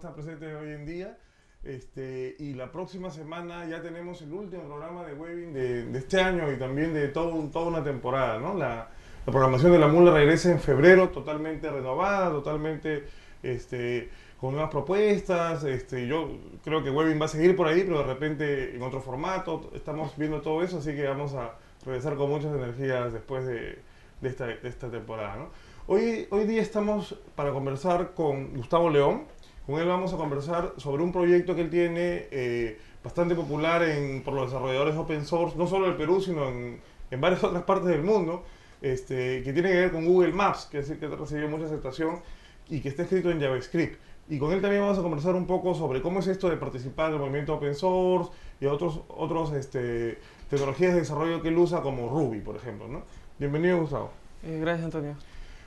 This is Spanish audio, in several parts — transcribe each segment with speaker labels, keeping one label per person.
Speaker 1: presentes hoy en día. Este, y la próxima semana ya tenemos el último programa de webbing de, este año y también de todo, toda una temporada. ¿no? La, la programación de la mula regresa en febrero, totalmente renovada, totalmente este, con nuevas propuestas. Este, yo creo que webbing va a seguir por ahí, pero de repente en otro formato. Estamos viendo todo eso, así que vamos a regresar con muchas energías después de, de esta, de esta temporada. ¿no? Hoy, hoy día estamos para conversar con Gustavo León. Con él vamos a conversar sobre un proyecto que él tiene eh, bastante popular en, por los desarrolladores open source, no solo en el Perú, sino en, en varias otras partes del mundo, este, que tiene que ver con Google Maps, que es que ha recibido mucha aceptación y que está escrito en JavaScript. Y con él también vamos a conversar un poco sobre cómo es esto de participar en el movimiento open source y otros, otros este, tecnologías de desarrollo que él usa, como Ruby, por ejemplo. ¿no? Bienvenido, Gustavo.
Speaker 2: Eh, gracias, Antonio.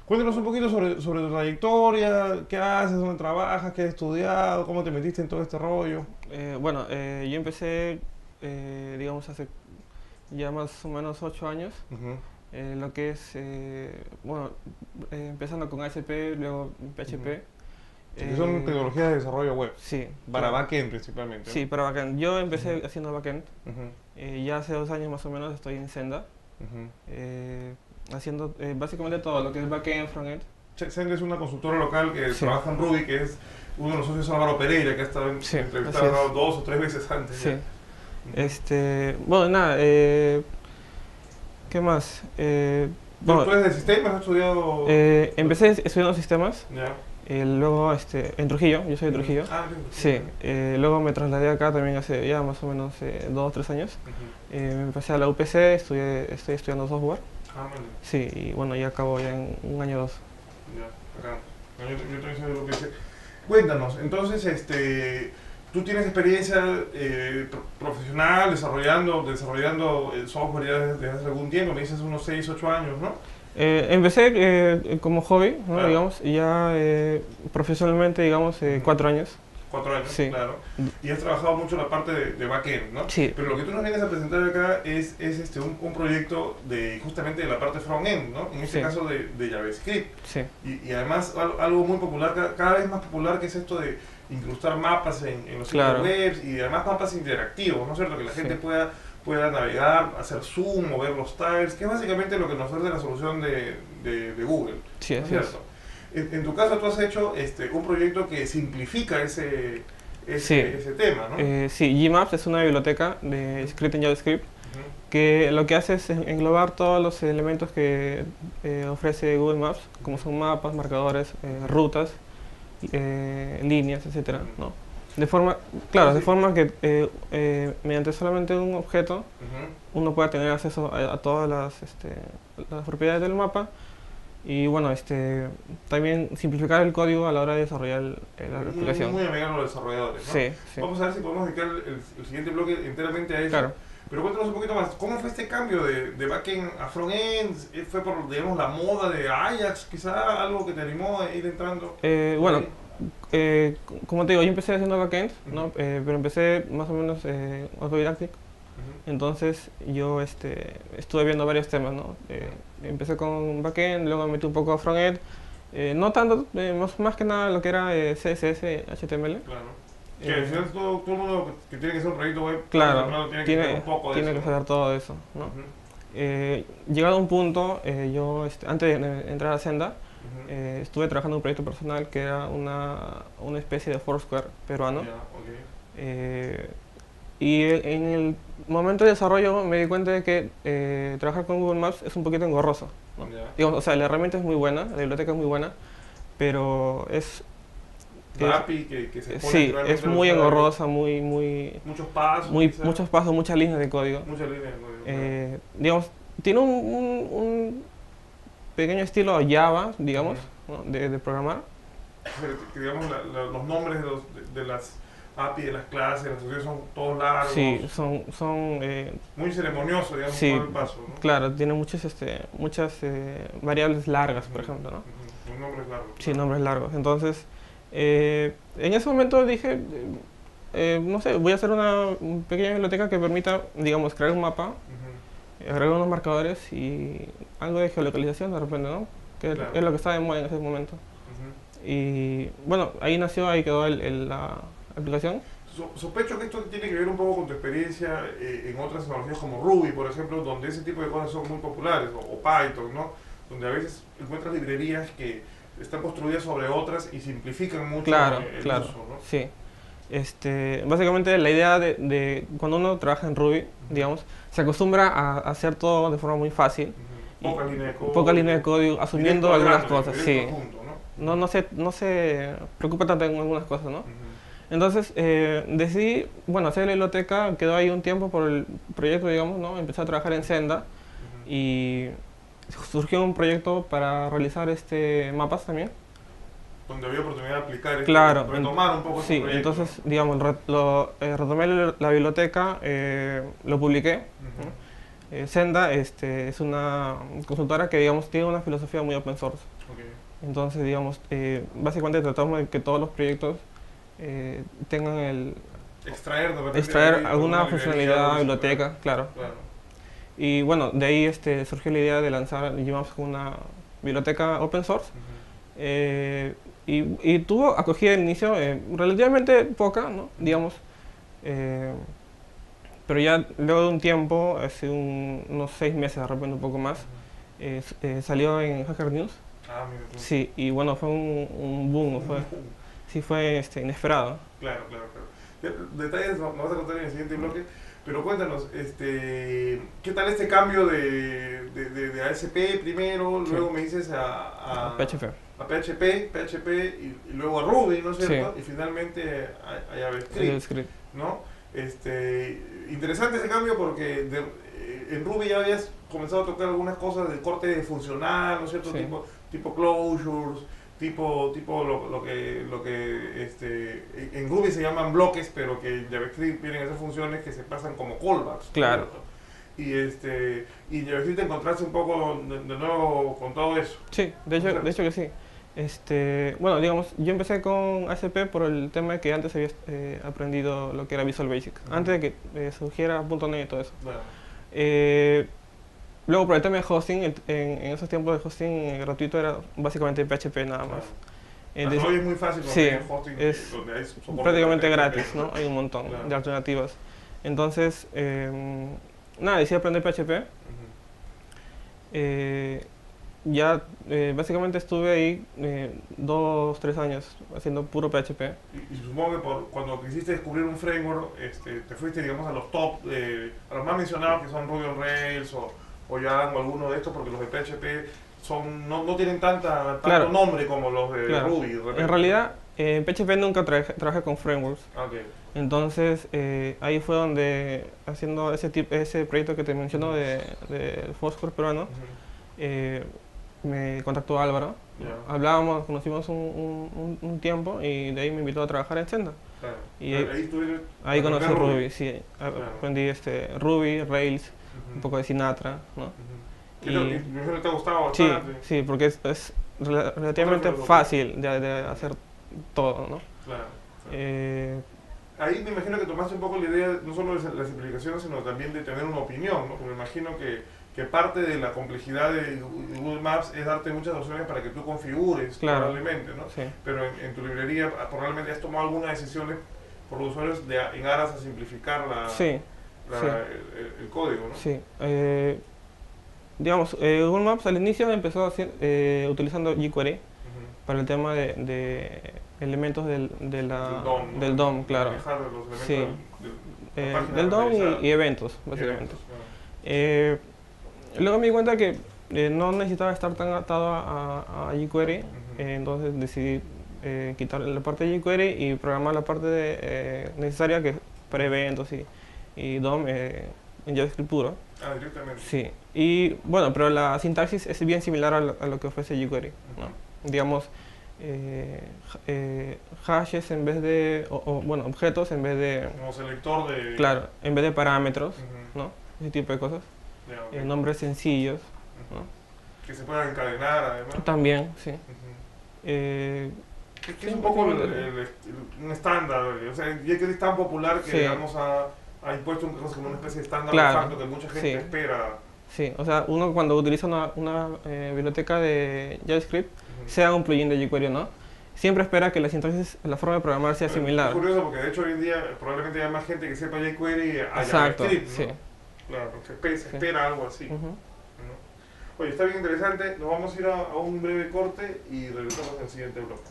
Speaker 1: Cuéntanos un poquito sobre, sobre tu trayectoria, qué haces, dónde trabajas, qué has estudiado, cómo te metiste en todo este rollo.
Speaker 2: Eh, bueno, eh, yo empecé, eh, digamos, hace ya más o menos ocho años, eh, lo que es, eh, bueno, eh, empezando con ASP, luego PHP.
Speaker 1: Que son tecnologías de desarrollo web,
Speaker 2: Sí,
Speaker 1: para backend principalmente.
Speaker 2: Sí, para backend. Yo empecé haciendo backend, eh, ya hace dos años más o menos estoy en Senda, haciendo eh, básicamente todo, lo que es backend, frontend.
Speaker 1: Ch- Send es una consultora local que
Speaker 2: Sí.
Speaker 1: trabaja en Ruby, que es uno de los socios Álvaro Pereira, que ha estado en-
Speaker 2: Sí,
Speaker 1: entrevistado
Speaker 2: es.
Speaker 1: dos o tres veces antes.
Speaker 2: Sí. Este, bueno, nada, eh, ¿qué más? Eh,
Speaker 1: ¿Tú-
Speaker 2: bueno,
Speaker 1: ¿Tú eres de sistemas? ¿Has estudiado...?
Speaker 2: Eh, empecé estudiando sistemas,
Speaker 1: Ya.
Speaker 2: eh, luego este, en Trujillo, yo soy de Trujillo.
Speaker 1: Ah.
Speaker 2: Sí, eh, luego me trasladé acá también hace ya más o menos eh, dos o tres años. Me pasé a la UPC, estudié, estoy estudiando software.
Speaker 1: Ah, vale.
Speaker 2: Sí, y bueno, ya acabo ya en un año o dos.
Speaker 1: Ya, acá. Yo, yo de lo que hice. Cuéntanos, entonces, este, tú tienes experiencia eh, pro- profesional desarrollando, desarrollando el software ya desde, hace algún tiempo, me dices unos 6, 8 años, ¿no?
Speaker 2: Eh, empecé eh, como hobby, ¿no?
Speaker 1: Claro.
Speaker 2: digamos, y ya eh, profesionalmente, digamos, eh,
Speaker 1: Ujú.
Speaker 2: cuatro años.
Speaker 1: Cuatro años,
Speaker 2: Sí.
Speaker 1: claro. Y has trabajado mucho la parte de, de backend, ¿no?
Speaker 2: Sí,
Speaker 1: Pero lo que tú nos vienes a presentar acá es, es este, un, un proyecto de justamente de la parte front-end, ¿no? En este
Speaker 2: Sí.
Speaker 1: caso de, de JavaScript.
Speaker 2: sí,
Speaker 1: Y, y además al- algo muy popular, ca- cada vez más popular, que es esto de incrustar mapas en, en los
Speaker 2: Claro.
Speaker 1: sitios web y además mapas interactivos, ¿no es cierto? Que la gente pueda, pueda navegar, hacer zoom, mover los tiles, que es básicamente lo que nos ofrece la solución de, de, de Google,
Speaker 2: sí,
Speaker 1: ¿no es
Speaker 2: así es.
Speaker 1: cierto? En, en tu caso tú has hecho este, un proyecto que simplifica ese, ese,
Speaker 2: Sí.
Speaker 1: ese tema, ¿no?
Speaker 2: Eh, sí, Gmaps es una biblioteca de script en JavaScript que lo que hace es en- englobar todos los elementos que eh, ofrece Google Maps, como son mapas, marcadores, eh, rutas, eh, líneas, etcétera, ¿no? De forma, claro, de forma que eh, eh, mediante solamente un objeto uno pueda tener acceso a, a todas las, este, las propiedades del mapa y bueno, este, también simplificar el código a la hora de desarrollar el- el- la
Speaker 1: Muy,
Speaker 2: aplicación.
Speaker 1: muy amigable a los desarrolladores, ¿no?
Speaker 2: Sí, sí,
Speaker 1: Vamos a ver si podemos dedicar el, el siguiente bloque enteramente a eso.
Speaker 2: claro.
Speaker 1: Pero cuéntanos un poquito más, ¿cómo fue este cambio de, de backend a frontend? Eh, ¿Fue por, digamos, la moda de Ajax, quizá algo que te animó a ir entrando?
Speaker 2: Eh, bueno? Eh, como te digo, yo empecé haciendo backend, ¿no?
Speaker 1: Ujú.
Speaker 2: Eh, pero empecé más o menos eh, autodidactic.
Speaker 1: Ujú.
Speaker 2: Entonces yo este, estuve viendo varios temas, ¿no? Eh, empecé con backend, luego me metí un poco a frontend. Eh, no tanto, eh, más, más que nada lo que era eh, CSS, HTML.
Speaker 1: Claro. Que
Speaker 2: Eh,
Speaker 1: al final todo, todo el mundo que tiene que hacer un proyecto web,
Speaker 2: Claro,
Speaker 1: tiene que
Speaker 2: tiene,
Speaker 1: tener un poco de
Speaker 2: tiene
Speaker 1: eso.
Speaker 2: que saber todo eso, llegado a un punto, yo este, antes de entrar a Senda, estuve trabajando en un proyecto personal que era una, una especie de Foursquare peruano. Y en el momento de desarrollo me di cuenta de que eh, trabajar con Google Maps es un poquito engorroso. ¿no?
Speaker 1: Ya.
Speaker 2: Digamos, o sea, la herramienta es muy buena, la biblioteca es muy buena, pero es,
Speaker 1: La
Speaker 2: es-
Speaker 1: API que, que se
Speaker 2: sí, es muy engorrosa, muy, muy,
Speaker 1: Muchos pasos.
Speaker 2: muy, muchos pasos, muchas líneas de código.
Speaker 1: Muchas líneas de código,
Speaker 2: Eh, digamos, tiene un, un- un pequeño estilo Java, digamos, ¿no? de, de programar.
Speaker 1: Pero digamos, la- la- los nombres de, los, de, de las API, de las clases, las son todos largos.
Speaker 2: Sí, son, son eh,
Speaker 1: Muy ceremonioso, digamos,
Speaker 2: Sí,
Speaker 1: el paso. ¿no?
Speaker 2: claro, tiene muchas, este, muchas eh, variables largas, por
Speaker 1: Ujú,
Speaker 2: ejemplo, ¿no?
Speaker 1: ujú, Los nombres largos.
Speaker 2: Sí, nombres largos. Entonces, eh, en ese momento dije, eh, no sé, voy a hacer una pequeña biblioteca que permita, digamos, crear un mapa,
Speaker 1: Ujú.
Speaker 2: agregar unos marcadores y algo de geolocalización de repente, ¿no? Que
Speaker 1: Claro.
Speaker 2: es lo que está de moda en ese momento. Y bueno, ahí nació, ahí quedó el- el- la aplicación.
Speaker 1: So- sospecho que esto tiene que ver un poco con tu experiencia eh, en otras tecnologías como Ruby, por ejemplo, donde ese tipo de cosas son muy populares, o, o Python, ¿no? Donde a veces encuentras librerías que están construidas sobre otras y simplifican mucho
Speaker 2: Claro,
Speaker 1: el
Speaker 2: claro.
Speaker 1: uso, ¿no?
Speaker 2: Sí. Este, básicamente la idea de, de cuando uno trabaja en Ruby, digamos, se acostumbra a hacer todo de forma muy fácil,
Speaker 1: Ujú. Poca línea de código.
Speaker 2: poca línea de código, asumiendo algunas cosas, sí.
Speaker 1: ¿no?
Speaker 2: No, no, se, no se preocupa tanto en algunas cosas, ¿no?
Speaker 1: Ujú.
Speaker 2: Entonces eh, decidí, bueno, hacer la biblioteca, quedó ahí un tiempo por el proyecto, digamos, ¿no? Empecé a trabajar en Senda
Speaker 1: Ujú.
Speaker 2: y surgió un proyecto para realizar este mapas también.
Speaker 1: Donde había oportunidad de aplicar esto,
Speaker 2: Claro,
Speaker 1: retomar un poco ese
Speaker 2: Sí,
Speaker 1: proyecto.
Speaker 2: entonces, digamos, re- lo, eh, retomé la, la biblioteca, eh, lo publiqué.
Speaker 1: Ujú.
Speaker 2: ¿no? Eh, Senda este, es una consultora que, digamos, tiene una filosofía muy open source.
Speaker 1: Ok.
Speaker 2: Entonces, digamos, eh, básicamente tratamos de que todos los proyectos eh, tengan el
Speaker 1: Extraer, de
Speaker 2: extraer alguna funcionalidad
Speaker 1: algo así,
Speaker 2: biblioteca, claro.
Speaker 1: Claro.
Speaker 2: Y bueno, de ahí este, surgió la idea de lanzar Gmaps como una biblioteca open source.
Speaker 1: Ujú.
Speaker 2: Eh, y, y tuvo acogida al inicio eh, relativamente poca, ¿no? Digamos. eh, pero ya luego de un tiempo, hace un- unos seis meses, de repente un poco más, eh, eh, salió en Hacker News.
Speaker 1: Ah.
Speaker 2: Sí, y bueno, fue un, un boom, fue, sí fue este, inesperado.
Speaker 1: Claro, claro, claro. Detalles nos vas a contar en el siguiente bloque, pero cuéntanos, este, ¿qué tal este cambio de, de, de, de ASP primero,
Speaker 2: Sí.
Speaker 1: luego me dices a, a,
Speaker 2: PHP.
Speaker 1: a PHP, PHP y, y luego a Ruby, ¿no es
Speaker 2: Sí.
Speaker 1: cierto? Y finalmente a, a JavaScript,
Speaker 2: JavaScript.
Speaker 1: ¿no? Este, interesante ese cambio porque de- eh, en Ruby ya habías comenzado a tocar algunas cosas de corte funcional, ¿no es cierto?
Speaker 2: Sí.
Speaker 1: Tipo, tipo closures, tipo, tipo lo, lo que, lo que este, en- Ruby se llaman bloques, pero que en JavaScript tienen esas funciones que se pasan como callbacks.
Speaker 2: Claro.
Speaker 1: Y, este, y JavaScript te encontraste un poco de, de nuevo con todo eso.
Speaker 2: Sí, de hecho, de hecho que sí. Este, bueno, digamos, yo empecé con ASP por el tema de que antes había eh, aprendido lo que era Visual Basic, antes de que eh, surgiera .NET y todo eso.
Speaker 1: Bueno,
Speaker 2: Eh, luego por el tema de hosting, en, en esos tiempos de hosting eh, gratuito era básicamente PHP nada más. Eh,
Speaker 1: hoy es muy fácil
Speaker 2: sí,
Speaker 1: hosting
Speaker 2: es
Speaker 1: donde hay soporte
Speaker 2: prácticamente
Speaker 1: para
Speaker 2: gratis. ¿no? Hay un montón
Speaker 1: Claro.
Speaker 2: de alternativas. Entonces, eh, nada, decidí aprender PHP.
Speaker 1: Ujú.
Speaker 2: Eh, ya eh, básicamente estuve ahí dos, tres años haciendo puro PHP.
Speaker 1: Y, y supongo que por, cuando quisiste descubrir un framework, este, te fuiste, digamos, a los top, a los más mencionados que son Ruby on Rails o, o Django, o alguno de estos, porque los de PHP son, no, no tienen tanta, tanto
Speaker 2: Claro.
Speaker 1: nombre como los de
Speaker 2: Claro.
Speaker 1: Ruby. de.
Speaker 2: En realidad, eh, en PHP nunca traje- trabajé con frameworks.
Speaker 1: Ah, ok.
Speaker 2: Entonces, eh, ahí fue donde, haciendo ese, tip, ese proyecto que te menciono de, de Foursquare peruano,
Speaker 1: Ujú.
Speaker 2: eh, me contactó Álvaro.
Speaker 1: Ya.
Speaker 2: Hablábamos, conocimos un, un- un- tiempo y de ahí me invitó a trabajar en Senda.
Speaker 1: Claro.
Speaker 2: Y
Speaker 1: ahí,
Speaker 2: ahí- Ahí conocí
Speaker 1: aprender
Speaker 2: Ruby, sí. Aprendí este, Ruby, Rails,
Speaker 1: Ujú.
Speaker 2: un poco de Sinatra, ¿no?
Speaker 1: Ujú. ¿Qué
Speaker 2: Y-
Speaker 1: y que te ha gustado
Speaker 2: Sí,
Speaker 1: bastante.
Speaker 2: sí, porque es, es rela- relativamente fácil de, de hacer todo, ¿no?
Speaker 1: Claro. claro.
Speaker 2: Eh,
Speaker 1: Ahí me imagino que tomaste un poco la idea no solo de las simplificaciones, sino también de tener una opinión, ¿no? Porque me imagino que, que parte de la complejidad de Google Maps es darte muchas opciones para que tú configures,
Speaker 2: Claro.
Speaker 1: probablemente, ¿no?
Speaker 2: sí,
Speaker 1: Pero en, en tu librería ah, probablemente has tomado algunas decisiones por los usuarios de, en aras a simplificar la,
Speaker 2: sí,
Speaker 1: la-
Speaker 2: sí.
Speaker 1: El, código, ¿no?
Speaker 2: sí. Eh, digamos, eh, Google Maps al inicio empezó haci- eh, utilizando jQuery para el tema de, de elementos del, de la,
Speaker 1: Del DOM, ¿no?
Speaker 2: del DOM, claro.
Speaker 1: Los
Speaker 2: Sí.
Speaker 1: del-
Speaker 2: Eh, del DOM y, y eventos,
Speaker 1: Y
Speaker 2: básicamente.
Speaker 1: eventos, claro.
Speaker 2: Eh, luego me di cuenta que no necesitaba estar tan atado a, a- jQuery, entonces decidí eh, quitar la parte de jQuery y programar la parte de, eh, necesaria que es para eventos y, y DOM eh, en JavaScript puro.
Speaker 1: Ah, directamente.
Speaker 2: Sí, y bueno, pero la sintaxis es bien similar a lo, a lo que ofrece jQuery, ¿no?
Speaker 1: Ujú.
Speaker 2: Digamos, eh, eh, hashes en vez de, o, o, bueno, objetos en vez de,
Speaker 1: Como selector de...
Speaker 2: claro, en vez de parámetros,
Speaker 1: Ujú.
Speaker 2: ¿no? Ese tipo de cosas.
Speaker 1: Ya, ok.
Speaker 2: Eh, nombres sencillos,
Speaker 1: Ujú.
Speaker 2: ¿no?
Speaker 1: Que se puedan encadenar, además.
Speaker 2: También, sí.
Speaker 1: Ujú.
Speaker 2: Eh,
Speaker 1: Es que
Speaker 2: Sí,
Speaker 1: es un poco el- el- el- un estándar, o sea, ya que es tan popular que
Speaker 2: Sí.
Speaker 1: digamos ha, ha impuesto un, como una especie de estándar
Speaker 2: Claro,
Speaker 1: de facto que mucha gente
Speaker 2: sí.
Speaker 1: espera.
Speaker 2: sí, o sea, uno cuando utiliza una, una, eh, biblioteca de JavaScript,
Speaker 1: Ujú.
Speaker 2: sea un plugin de jQuery o no, siempre espera que la sintaxis, la forma de programar sea similar.
Speaker 1: Es curioso porque de hecho hoy en día probablemente haya más gente que sepa jQuery a
Speaker 2: Exacto,
Speaker 1: JavaScript, ¿no?
Speaker 2: sí.
Speaker 1: Claro, se espera, se
Speaker 2: Sí.
Speaker 1: espera algo así.
Speaker 2: Ujú.
Speaker 1: ¿no? Oye, está bien interesante. Nos vamos a ir a, a un breve corte y regresamos al siguiente bloque.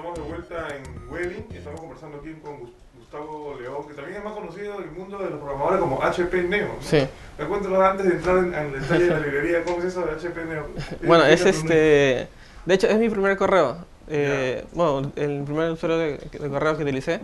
Speaker 1: Estamos de vuelta en Webbing y estamos conversando aquí con Gus- Gustavo León, que también es más conocido en el mundo de los programadores como HP Neo. ¿no?
Speaker 2: Sí.
Speaker 1: Me cuéntanos antes de entrar en, en el detalle de la librería, ¿cómo es eso de HP Neo?
Speaker 2: Bueno, es este. De hecho, es mi primer correo. Eh, bueno, el primer usuario de, de correo que utilicé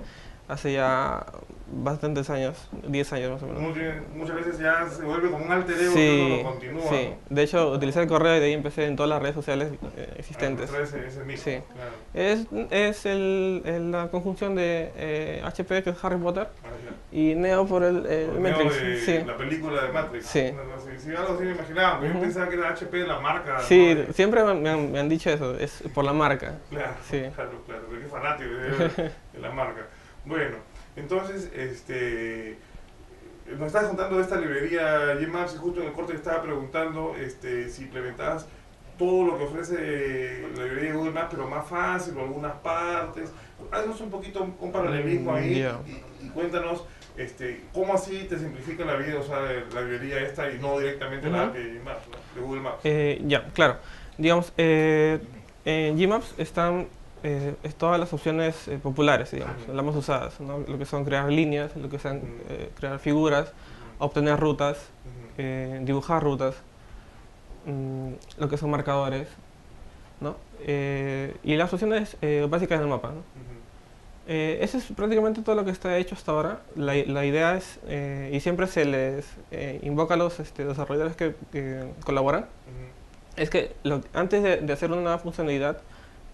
Speaker 2: hace ya bastantes años, 10 años más o menos.
Speaker 1: Muchas, muchas veces ya se vuelve como un alter ego
Speaker 2: Sí,
Speaker 1: lo continúa.
Speaker 2: sí. De hecho, utilicé el correo y de ahí empecé en todas las redes sociales eh, existentes.
Speaker 1: Ah, ese, ese mismo,
Speaker 2: Sí.
Speaker 1: claro.
Speaker 2: Es, es el, el- la conjunción de eh, HP, que es Harry Potter,
Speaker 1: Ah,
Speaker 2: y Neo por el, el
Speaker 1: Por
Speaker 2: Matrix.
Speaker 1: medio de
Speaker 2: Sí.
Speaker 1: La película de Matrix.
Speaker 2: Sí.
Speaker 1: No, no, sí, algo así me imaginaba, porque yo
Speaker 2: Ujú.
Speaker 1: pensaba que era HP la marca.
Speaker 2: Sí,
Speaker 1: ¿no?
Speaker 2: siempre me, han, me han dicho eso, es por la marca.
Speaker 1: Claro,
Speaker 2: Sí.
Speaker 1: claro, claro, pero qué fanático de, de la marca. Bueno, entonces, este, nos estabas contando de esta librería Gmaps y justo en el corte te estaba preguntando este, si implementabas todo lo que ofrece la librería de Google Maps, pero más fácil o algunas partes. Haznos un poquito un, paralelismo
Speaker 2: Mm,
Speaker 1: ahí
Speaker 2: ya.
Speaker 1: y, y cuéntanos este, cómo así te simplifica la vida usar la librería esta y no directamente la de Gmaps, ¿no? de Google Maps.
Speaker 2: Eh, ya, claro. Digamos, eh, en Gmaps están eh, es todas las opciones eh, populares, digamos, las más usadas, ¿no? Lo que son crear líneas, lo que son eh, crear figuras, obtener rutas, eh, dibujar rutas, mm, lo que son marcadores, ¿no? Eh, y las opciones eh, básicas del mapa, ¿no? Eso es prácticamente todo lo que está hecho hasta ahora. La, la idea es, y siempre se les invoca a los este, desarrolladores que, que colaboran, es que lo- antes de, de hacer una nueva funcionalidad,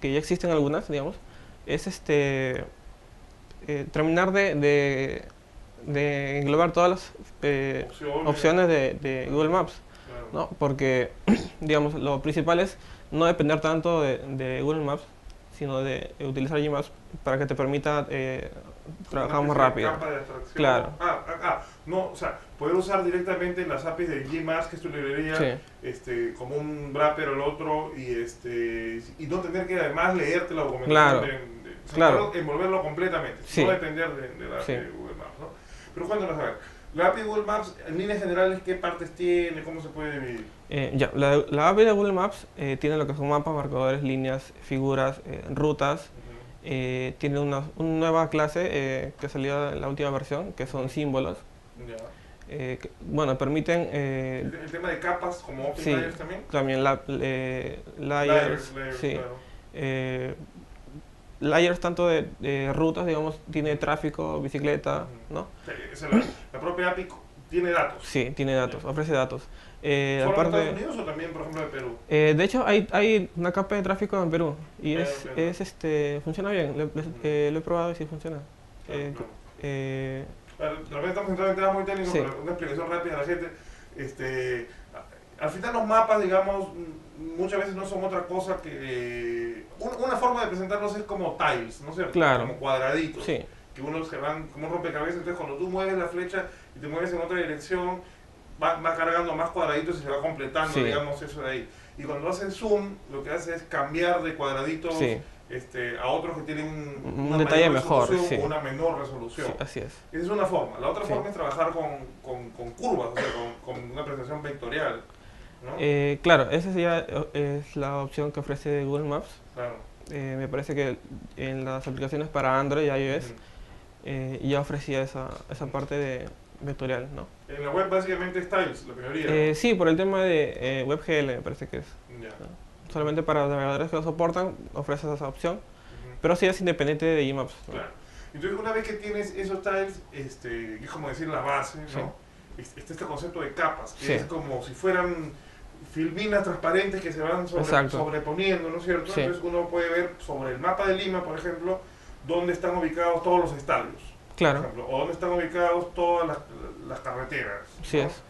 Speaker 2: que ya existen algunas, digamos, es este eh, terminar de, de- de englobar todas las eh,
Speaker 1: Opciones.
Speaker 2: opciones de, de Google Maps,
Speaker 1: Claro.
Speaker 2: ¿no? Porque, digamos, lo principal es no depender tanto de, de Google Maps, sino de utilizar Gmaps para que te permita eh,
Speaker 1: de
Speaker 2: rápido. Claro.
Speaker 1: Ah, ah, ah, no, o sea, poder usar directamente las APIs de Gmaps, que es tu librería,
Speaker 2: Sí.
Speaker 1: este, como un wrapper o el otro, y este y no tener que además leerte la documentación.
Speaker 2: Claro.
Speaker 1: de- de- o sea,
Speaker 2: Claro.
Speaker 1: envolverlo completamente,
Speaker 2: Sí.
Speaker 1: no depender de, de la API
Speaker 2: Sí.
Speaker 1: de Google Maps, ¿no? Pero cuéntanos, a ver, la API de Google Maps, en líneas generales, ¿qué partes tiene? ¿Cómo se puede dividir?
Speaker 2: Eh, ya, la, la API de Google Maps eh, tiene lo que son mapas, marcadores, líneas, figuras, eh, rutas. Eh, tiene una, una nueva clase eh, que salió en la última versión, que son símbolos.
Speaker 1: Ya.
Speaker 2: eh, que, bueno, permiten eh,
Speaker 1: El, el tema de capas, como Optic
Speaker 2: sí.
Speaker 1: Layers también.
Speaker 2: también la, layers,
Speaker 1: Layers, layers,
Speaker 2: sí,
Speaker 1: claro.
Speaker 2: eh, layers tanto de, de rutas, digamos, tiene tráfico, bicicleta,
Speaker 1: Ujú.
Speaker 2: ¿no?
Speaker 1: O sea, esa la, la propia API tiene datos.
Speaker 2: Sí, tiene datos, ofrece datos. Eh,
Speaker 1: ¿Solo en
Speaker 2: aparte,
Speaker 1: Estados Unidos o también, por ejemplo, de Perú?
Speaker 2: Eh, de hecho, hay, hay una capa de tráfico en Perú y es, es este, funciona bien. Lo, lo- eh, lo he probado y sí funciona.
Speaker 1: Claro,
Speaker 2: Eh,
Speaker 1: claro.
Speaker 2: eh,
Speaker 1: Bueno, de estamos entrando en temas muy técnicos,
Speaker 2: Sí.
Speaker 1: pero una explicación rápida a la gente. Este, al final los mapas, digamos, muchas veces no son otra cosa que... un- una forma de presentarlos es como tiles, ¿no es cierto?
Speaker 2: Claro.
Speaker 1: Como cuadraditos.
Speaker 2: Sí,
Speaker 1: Que uno se van como un rompecabezas, entonces cuando tú mueves la flecha y te mueves en otra dirección, va, va cargando más cuadraditos y se va completando,
Speaker 2: Sí.
Speaker 1: digamos, eso de ahí. Y cuando haces zoom, lo que hace es cambiar de cuadraditos
Speaker 2: sí,
Speaker 1: este, a otros que tienen
Speaker 2: Un
Speaker 1: una
Speaker 2: detalle mejor, sí.
Speaker 1: o una menor resolución.
Speaker 2: sí, así es.
Speaker 1: Esa es una forma. La otra forma es trabajar con, con, con curvas, o sea, con, con una presentación vectorial. ¿no?
Speaker 2: Eh, claro, esa ya es la opción que ofrece Google Maps.
Speaker 1: claro.
Speaker 2: Eh, me parece que en las aplicaciones para Android y iOS
Speaker 1: Ujú.
Speaker 2: eh, ya ofrecía esa, esa parte de vectorial, ¿no?
Speaker 1: En la web básicamente es tiles, la mayoría.
Speaker 2: Eh, sí, por el tema de eh, WebGL me parece que es.
Speaker 1: Ya.
Speaker 2: Solamente para los navegadores que lo soportan ofrece esa opción,
Speaker 1: Ujú.
Speaker 2: pero sí es independiente de Gmaps. ¿no?
Speaker 1: Claro. Entonces, una vez que tienes esos tiles, este, es como decir la base, ¿no? Es- Está este concepto de capas, que
Speaker 2: Sí.
Speaker 1: es como si fueran filminas transparentes que se van sobre- sobreponiendo, ¿no es cierto?
Speaker 2: Sí.
Speaker 1: Entonces uno puede ver sobre el mapa de Lima, por ejemplo, dónde están ubicados todos los estadios, por
Speaker 2: Claro,
Speaker 1: ejemplo, o dónde están ubicados todas las, las carreteras.
Speaker 2: sí
Speaker 1: ¿no?
Speaker 2: es.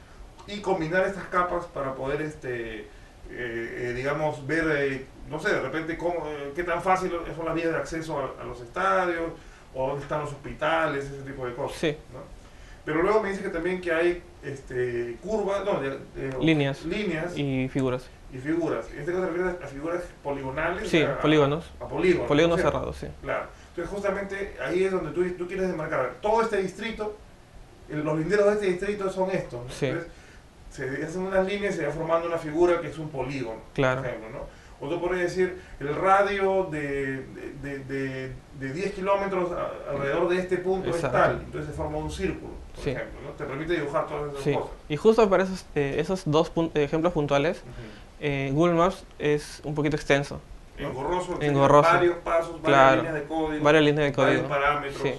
Speaker 1: y combinar estas capas para poder, este, eh, eh, digamos, ver, eh, no sé, de repente cómo, eh, qué tan fácil son las vías de acceso a, a los estadios, o dónde están los hospitales, ese tipo de cosas.
Speaker 2: Sí.
Speaker 1: ¿no? Pero luego me dice que también que hay este, curvas, no, de- de-
Speaker 2: Líneas.
Speaker 1: líneas y,
Speaker 2: Y figuras.
Speaker 1: figuras. En este caso se refiere a figuras poligonales.
Speaker 2: Sí,
Speaker 1: a,
Speaker 2: polígonos.
Speaker 1: A polígonos.
Speaker 2: Polígonos
Speaker 1: ¿no es cierto?
Speaker 2: cerrados, sí.
Speaker 1: Claro. Entonces justamente ahí es donde tú, tú quieres demarcar. Todo este distrito, el- los linderos de este distrito son estos. ¿no?
Speaker 2: Sí.
Speaker 1: Entonces se hacen unas líneas y se va formando una figura que es un polígono.
Speaker 2: Claro.
Speaker 1: Por ejemplo, ¿no? O tú podrías decir, el radio de, de, de, de 10 kilómetros alrededor de este punto
Speaker 2: Exacto.
Speaker 1: es tal. Entonces se forma un círculo, por
Speaker 2: Sí.
Speaker 1: ejemplo. ¿no? Te permite dibujar todas esas
Speaker 2: Sí.
Speaker 1: cosas.
Speaker 2: Y justo para esos, eh, esos dos pun- ejemplos puntuales,
Speaker 1: Ujú.
Speaker 2: eh, Google Maps es un poquito extenso.
Speaker 1: Engorroso,
Speaker 2: Engorroso.
Speaker 1: varios pasos, varias
Speaker 2: Claro.
Speaker 1: líneas de código,
Speaker 2: Varias líneas de
Speaker 1: varios
Speaker 2: código.
Speaker 1: parámetros.
Speaker 2: Sí.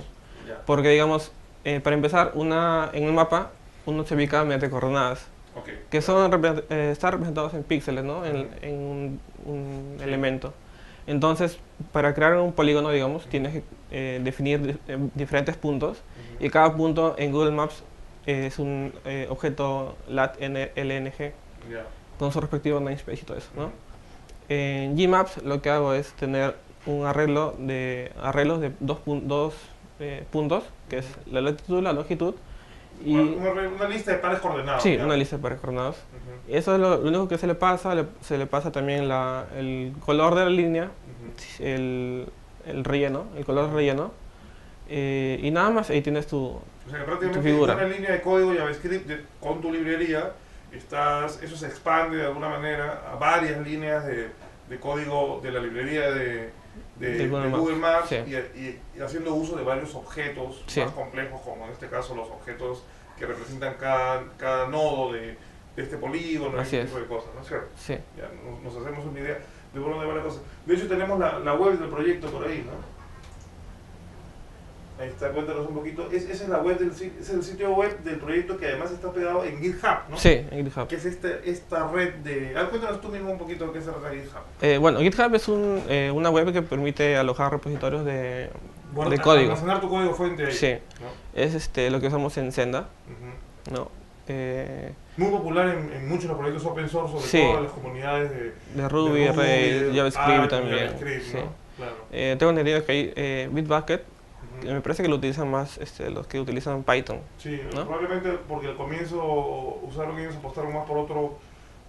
Speaker 2: Porque, digamos, eh, para empezar, una, en un mapa uno se ubica mediante coordenadas,
Speaker 1: Ok.
Speaker 2: que son eh, están representados en píxeles, ¿no? En, en un, un
Speaker 1: Sí.
Speaker 2: elemento. Entonces, para crear un polígono, digamos, tienes que eh, definir di- eh, diferentes puntos
Speaker 1: Ujú.
Speaker 2: y cada punto en Google Maps es un eh, objeto lat LNG
Speaker 1: Ya.
Speaker 2: con su respectivo namespace y todo eso, ¿no?
Speaker 1: Ujú.
Speaker 2: En Gmaps lo que hago es tener un arreglo de arreglos de dos, pun- dos eh, puntos, que es la latitud, la longitud y
Speaker 1: Una, una- lista de pares coordenados.
Speaker 2: sí,
Speaker 1: ya.
Speaker 2: una lista de pares coordenados.
Speaker 1: Ujú.
Speaker 2: Eso es lo, lo único que se le pasa, le- se le pasa también la, el color de la línea,
Speaker 1: Ujú.
Speaker 2: el, el relleno, el color relleno eh, y nada más ahí tienes tu
Speaker 1: O sea que prácticamente
Speaker 2: Tu figura.
Speaker 1: una línea de código JavaScript de- con tu librería, estás, eso se expande de alguna manera a varias líneas de, de código de la librería de, de-
Speaker 2: De
Speaker 1: de
Speaker 2: Google
Speaker 1: Google,
Speaker 2: Maps, sí.
Speaker 1: y, haciendo uso de varios objetos
Speaker 2: Sí.
Speaker 1: más complejos, como en este caso los objetos que representan cada, cada nodo de, de este polígono,
Speaker 2: Así
Speaker 1: ese
Speaker 2: es.
Speaker 1: tipo de cosas, ¿no es cierto?
Speaker 2: sí.
Speaker 1: Ya nos, nos hacemos una idea de por dónde va la cosa. De hecho, tenemos la, la web del proyecto por ahí, ¿no? Ahí está, cuéntanos un poquito. Es, esa es la web del es el sitio web del proyecto que además está pegado en GitHub, ¿no?
Speaker 2: Sí, en GitHub.
Speaker 1: Que es este, esta red de. Ah, cuéntanos tú mismo un poquito qué es la red de GitHub.
Speaker 2: Eh, bueno, GitHub es un, eh, una web que permite alojar repositorios de, de código.
Speaker 1: Almacenar tu código fuente ahí.
Speaker 2: Sí,
Speaker 1: ¿no?
Speaker 2: es este, lo que usamos en Senda. ¿no? Eh,
Speaker 1: Muy popular en, en muchos de los proyectos open source, sobre
Speaker 2: Sí.
Speaker 1: todo en las comunidades de,
Speaker 2: de Ruby,
Speaker 1: de
Speaker 2: Rails,
Speaker 1: de-
Speaker 2: JavaScript
Speaker 1: ah,
Speaker 2: también.
Speaker 1: JavaScript,
Speaker 2: sí.
Speaker 1: ¿no? Claro.
Speaker 2: Eh, tengo entendido que hay eh, Bitbucket, me parece que lo utilizan más este, los que utilizan Python.
Speaker 1: Sí,
Speaker 2: ¿no?
Speaker 1: probablemente porque al comienzo usaron ellos apostaron más por otro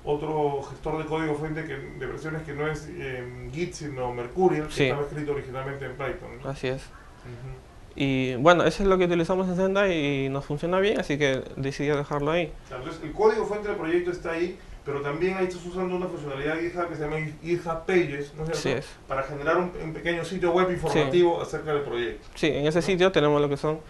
Speaker 1: otro gestor de código fuente que, de versiones que no es eh, Git sino Mercurial, que
Speaker 2: Sí.
Speaker 1: estaba escrito originalmente en Python. ¿no?
Speaker 2: Así es.
Speaker 1: Ujú.
Speaker 2: Y bueno, eso es lo que utilizamos en Senda y nos funciona bien, así que decidí dejarlo ahí.
Speaker 1: Entonces el código fuente del proyecto está ahí, pero también ahí estás usando una funcionalidad de GitHub que se llama GitHub Pages, ¿no es cierto?
Speaker 2: es.
Speaker 1: Para generar un, un pequeño sitio web informativo acerca del proyecto.
Speaker 2: Sí, en ese sitio tenemos lo que son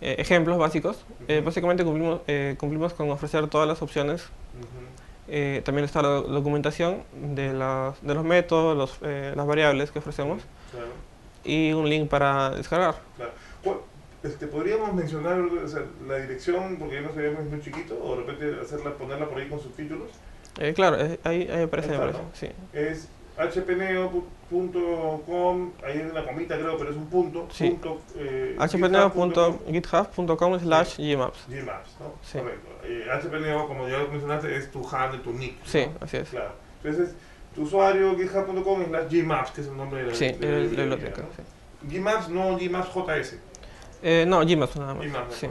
Speaker 2: eh, ejemplos básicos. Eh,
Speaker 1: Ujú.
Speaker 2: básicamente cumplimos, eh, cumplimos con ofrecer todas las opciones.
Speaker 1: Ujú.
Speaker 2: Eh, también está la documentación de, las, de los métodos, los, eh, las variables que ofrecemos
Speaker 1: Claro,
Speaker 2: y un link para descargar.
Speaker 1: claro. ¿Cuál- Este, ¿Podríamos mencionar o sea, la dirección, porque ya no sabíamos es muy chiquito, o de repente hacerla, ponerla por ahí con subtítulos?
Speaker 2: Eh, claro, eh, ahí, ahí aparece,
Speaker 1: Ahí
Speaker 2: me
Speaker 1: está,
Speaker 2: parece, sí.
Speaker 1: Es hpneo.com, ahí hay una comita creo, pero es un punto.
Speaker 2: Sí.
Speaker 1: punto eh,
Speaker 2: hpneo.github.com slash gmaps.
Speaker 1: Gmaps, ¿no?
Speaker 2: Sí.
Speaker 1: Eh, hpneo, como ya lo mencionaste, es tu handle, tu nick.
Speaker 2: Sí,
Speaker 1: ¿no?
Speaker 2: así es.
Speaker 1: Claro. Entonces, tu usuario github.com slash gmaps, que es el nombre de la,
Speaker 2: Sí,
Speaker 1: de la
Speaker 2: la biblioteca.
Speaker 1: ¿no?
Speaker 2: sí.
Speaker 1: Gmaps, no Gmaps JS.
Speaker 2: Eh, no, Gmaps nada más.
Speaker 1: Gmaps.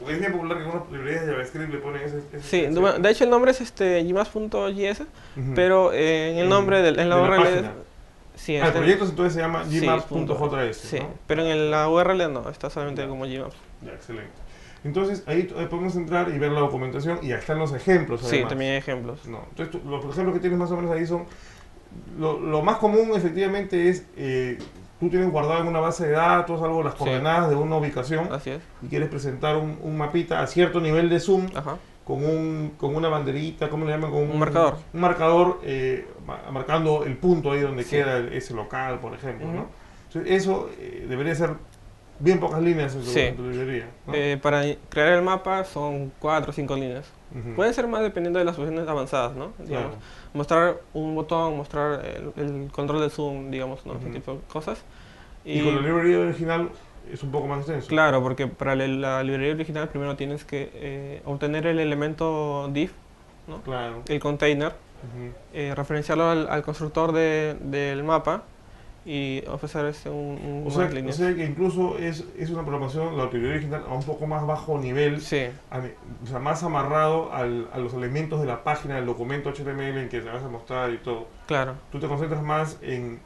Speaker 1: Porque es bien popular que algunas librerías de JavaScript le ponen ese. ese
Speaker 2: sí
Speaker 1: ese-
Speaker 2: de, hecho el nombre es este gmaps.js,
Speaker 1: Ujú.
Speaker 2: pero eh, en el nombre del, en la
Speaker 1: de la
Speaker 2: URL sí,
Speaker 1: Ah, el
Speaker 2: está-
Speaker 1: proyecto entonces se llama gmaps.js.
Speaker 2: Sí,
Speaker 1: ¿no?
Speaker 2: pero en la URL no, está solamente como gmaps.
Speaker 1: Ya, excelente. Entonces ahí eh, podemos entrar y ver la documentación y ahí están los ejemplos.
Speaker 2: Sí, también hay ejemplos.
Speaker 1: No. Entonces tú- los ejemplos que tienes más o menos ahí son. Lo, lo más común efectivamente es. eh, tú tienes guardado en una base de datos algo, las
Speaker 2: Sí.
Speaker 1: coordenadas de una ubicación
Speaker 2: Así es.
Speaker 1: y quieres presentar un, un mapita a cierto nivel de zoom
Speaker 2: Ajá.
Speaker 1: con, un, con una banderita, ¿cómo le llaman? Con
Speaker 2: Un marcador.
Speaker 1: Un marcador eh, ma- marcando el punto ahí donde
Speaker 2: Sí.
Speaker 1: queda el- ese local, por ejemplo. ¿no?
Speaker 2: Ujú.
Speaker 1: Entonces, eso eh, debería ser bien pocas líneas en tu,
Speaker 2: Sí.
Speaker 1: en tu librería. ¿no?
Speaker 2: Eh, para crear el mapa son cuatro o cinco líneas.
Speaker 1: Ujú.
Speaker 2: Pueden ser más dependiendo de las opciones avanzadas, ¿no? Digamos,
Speaker 1: Claro.
Speaker 2: Mostrar un botón, mostrar el, el control de zoom, digamos, ¿no? Ese tipo de cosas.
Speaker 1: Y, con la librería original es un poco más extenso.
Speaker 2: Claro, porque para la, librería original primero tienes que eh, obtener el elemento div, ¿no?
Speaker 1: Claro.
Speaker 2: el container, eh, referenciarlo al, al constructor de- del mapa y ofrecer este, un, un-
Speaker 1: O sea, o sea que incluso es, es una programación, la librería original, a un poco más bajo nivel,
Speaker 2: Sí,
Speaker 1: a o sea, más amarrado al- a los elementos de la página, del documento HTML en que te vas a mostrar y todo.
Speaker 2: claro.
Speaker 1: Tú te concentras más en,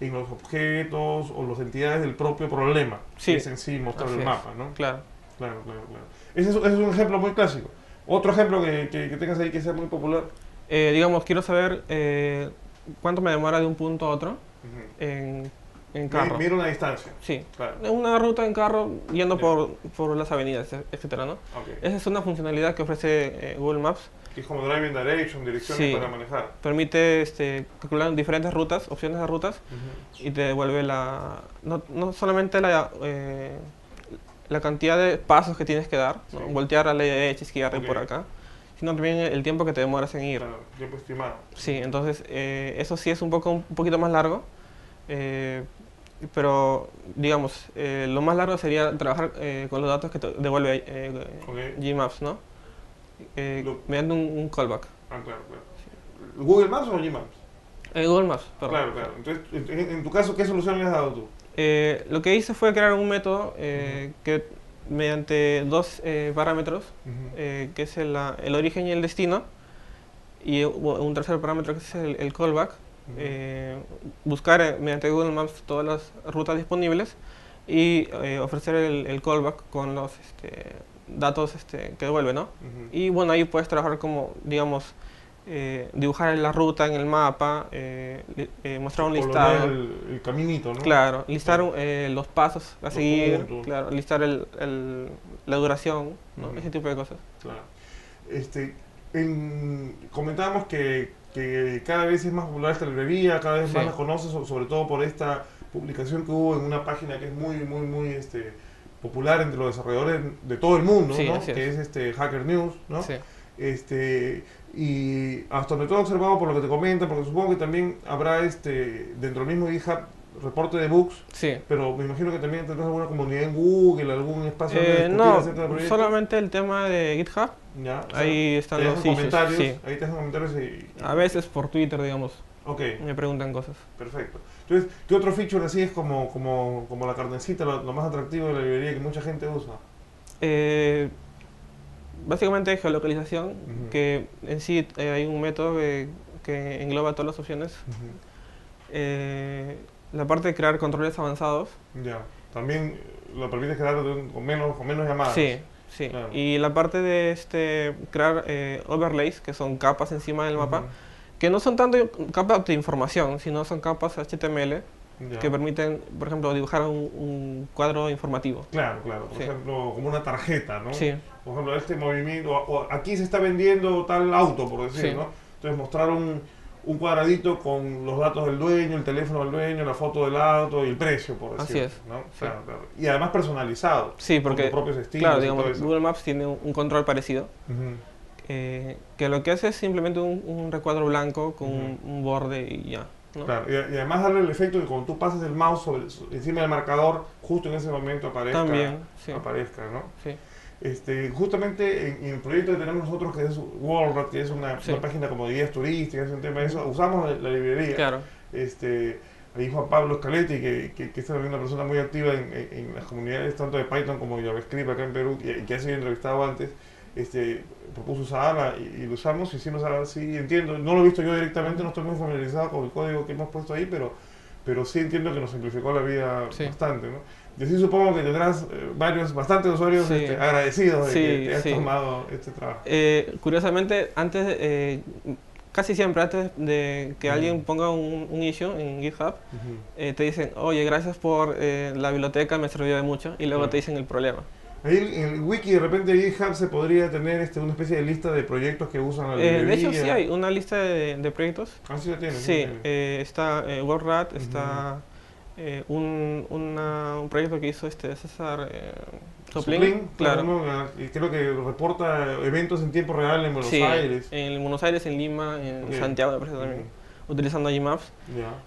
Speaker 1: en los objetos o las entidades del propio problema,
Speaker 2: Sí.
Speaker 1: que es en sí mostrar
Speaker 2: Así
Speaker 1: el mapa, ¿no?
Speaker 2: Claro.
Speaker 1: Claro, claro, claro. Ese es, ese es un ejemplo muy clásico. Otro ejemplo que, que- que tengas ahí que sea muy popular.
Speaker 2: Eh, digamos, quiero saber eh, cuánto me demora de un punto a otro En, en carro.
Speaker 1: Mira una distancia.
Speaker 2: Sí,
Speaker 1: Claro.
Speaker 2: una ruta en carro yendo por, por las avenidas, e- etcétera, ¿no?
Speaker 1: Ok.
Speaker 2: Esa es una funcionalidad que ofrece eh, Google Maps.
Speaker 1: Que es como driving direction, direcciones
Speaker 2: Sí.
Speaker 1: para manejar.
Speaker 2: Permite este, calcular diferentes rutas, opciones de rutas, y te devuelve la no, no solamente la, eh, la cantidad de pasos que tienes que dar, voltear a la derecha, izquierda
Speaker 1: Ok.
Speaker 2: y por acá, sino también el tiempo que te demoras en ir.
Speaker 1: Claro, tiempo estimado.
Speaker 2: Sí, entonces eh, eso sí es un poco un poquito más largo, eh, pero digamos, eh, lo más largo sería trabajar eh, con los datos que te devuelve eh,
Speaker 1: Ok.
Speaker 2: Gmaps, ¿no? Eh, mediante un, un callback.
Speaker 1: Ah, claro, claro. ¿Google Maps o Gmaps?
Speaker 2: Google Maps, perdón.
Speaker 1: Claro, claro. Entonces, en, en tu caso, ¿qué solución le has dado tú?
Speaker 2: Lo que hice fue crear un método eh, que mediante dos eh, parámetros, eh, que es el, el origen y el destino, y u- un tercer parámetro que es el, el callback, eh, buscar eh, mediante Google Maps todas las rutas disponibles y eh, ofrecer el, el callback con los este, datos este, que devuelve, ¿no? Y bueno, ahí puedes trabajar como, digamos, eh, dibujar la ruta en el mapa, eh, eh, mostrar un listado.
Speaker 1: El, el caminito, ¿no?
Speaker 2: Claro, listar los pasos a
Speaker 1: Los
Speaker 2: seguir,
Speaker 1: puntos.
Speaker 2: claro, listar el, el- la duración, ¿no? Ese tipo de cosas.
Speaker 1: Claro. Este, en- comentábamos que, que cada vez es más popular esta librería, cada vez más la conoces, so- sobre todo por esta publicación que hubo en una página que es muy, muy, muy este, popular entre los desarrolladores de todo el mundo,
Speaker 2: Sí,
Speaker 1: ¿no?
Speaker 2: es.
Speaker 1: que es este Hacker News, ¿no?
Speaker 2: Sí.
Speaker 1: Este, y hasta donde todo observado por lo que te comenta, porque supongo que también habrá este dentro del mismo GitHub reporte de bugs,
Speaker 2: Sí.
Speaker 1: pero me imagino que también tendrás alguna comunidad en Google, algún espacio
Speaker 2: Eh, no,
Speaker 1: del
Speaker 2: solamente el tema de GitHub,
Speaker 1: Ya, o sea,
Speaker 2: ahí están
Speaker 1: te
Speaker 2: los issues,
Speaker 1: comentarios,
Speaker 2: sí.
Speaker 1: ahí te dejan comentarios y...
Speaker 2: A veces por Twitter, digamos,
Speaker 1: Ok,
Speaker 2: me preguntan cosas.
Speaker 1: perfecto. Entonces, ¿qué otro feature así es como, como, como la carnecita, lo, lo más atractivo de la librería que mucha gente usa?
Speaker 2: Eh, básicamente geolocalización,
Speaker 1: Ujú.
Speaker 2: que en sí eh, hay un método que, que engloba todas las opciones. Eh, la parte de crear controles avanzados.
Speaker 1: Ya, también lo permite un- con menos, con menos llamadas.
Speaker 2: Sí, sí.
Speaker 1: Claro.
Speaker 2: Y la parte de este crear eh, overlays, que son capas encima del mapa,
Speaker 1: Ujú.
Speaker 2: que no son tanto capas de información, sino son capas HTML
Speaker 1: Ya.
Speaker 2: que permiten, por ejemplo, dibujar un, un cuadro informativo.
Speaker 1: Claro, claro. Por
Speaker 2: Sí.
Speaker 1: ejemplo, como una tarjeta, ¿no?
Speaker 2: Sí,
Speaker 1: Por ejemplo, este movimiento, o, aquí se está vendiendo tal auto, por decir,
Speaker 2: Sí.
Speaker 1: ¿no? Entonces mostrar un, un cuadradito con los datos del dueño, el teléfono del dueño, la foto del auto y el precio, por
Speaker 2: Así
Speaker 1: decir.
Speaker 2: es,
Speaker 1: ¿no?
Speaker 2: sí.
Speaker 1: Claro, claro. Y además personalizado.
Speaker 2: sí,
Speaker 1: Con
Speaker 2: porque,
Speaker 1: tus propios estilos
Speaker 2: claro,
Speaker 1: y
Speaker 2: digamos,
Speaker 1: todo eso.
Speaker 2: Google Maps tiene un, un control parecido, eh, que lo que hace es simplemente un, recuadro blanco con un borde y ya. ¿No?
Speaker 1: Claro, y, y además darle el efecto que cuando tú pasas el mouse sobre, encima del marcador, justo en ese momento aparezca.
Speaker 2: También, sí.
Speaker 1: aparezca, ¿no?
Speaker 2: sí.
Speaker 1: Este, justamente en, en el proyecto que tenemos nosotros, que es WorldRat, que es una,
Speaker 2: Sí.
Speaker 1: una página como de guías turísticas, un tema de eso, usamos la, la librería.
Speaker 2: Claro,
Speaker 1: Este, ahí Juan Pablo Scaletti, que, que, que es también una persona muy activa en, en- en las comunidades tanto de Python como de JavaScript acá en Perú, y que ha sido entrevistado antes, este, propuso usarla y, y lo usamos y sí, sí entiendo, no lo he visto yo directamente, no estoy muy familiarizado con el código que hemos puesto ahí, pero, pero sí entiendo que nos simplificó la vida
Speaker 2: Sí.
Speaker 1: bastante, ¿no? Y así supongo que tendrás eh, varios, bastantes usuarios
Speaker 2: Sí.
Speaker 1: este, agradecidos de
Speaker 2: Sí,
Speaker 1: que te has
Speaker 2: sí.
Speaker 1: tomado este trabajo.
Speaker 2: Eh, curiosamente, antes, eh, casi siempre antes de que alguien ponga un, un issue en GitHub, eh, te dicen, oye, gracias por eh, la biblioteca, me sirvió de mucho, y luego te dicen el problema.
Speaker 1: Ahí en el wiki de repente GitHub se podría tener este, una especie de lista de proyectos que usan la
Speaker 2: Eh,
Speaker 1: librería.
Speaker 2: de hecho, sí hay una lista de, de proyectos.
Speaker 1: Ah, sí la tiene.
Speaker 2: Sí, eh, está eh, WordRat, está eh, un, una- un proyecto que hizo este César eh, Soplin,
Speaker 1: Soplin,
Speaker 2: claro.
Speaker 1: uno, ah, y creo que reporta eventos en tiempo real en Buenos
Speaker 2: sí,
Speaker 1: Aires.
Speaker 2: en Buenos Aires, en Lima, en
Speaker 1: Ok.
Speaker 2: Santiago, me parece también, utilizando Gmaps.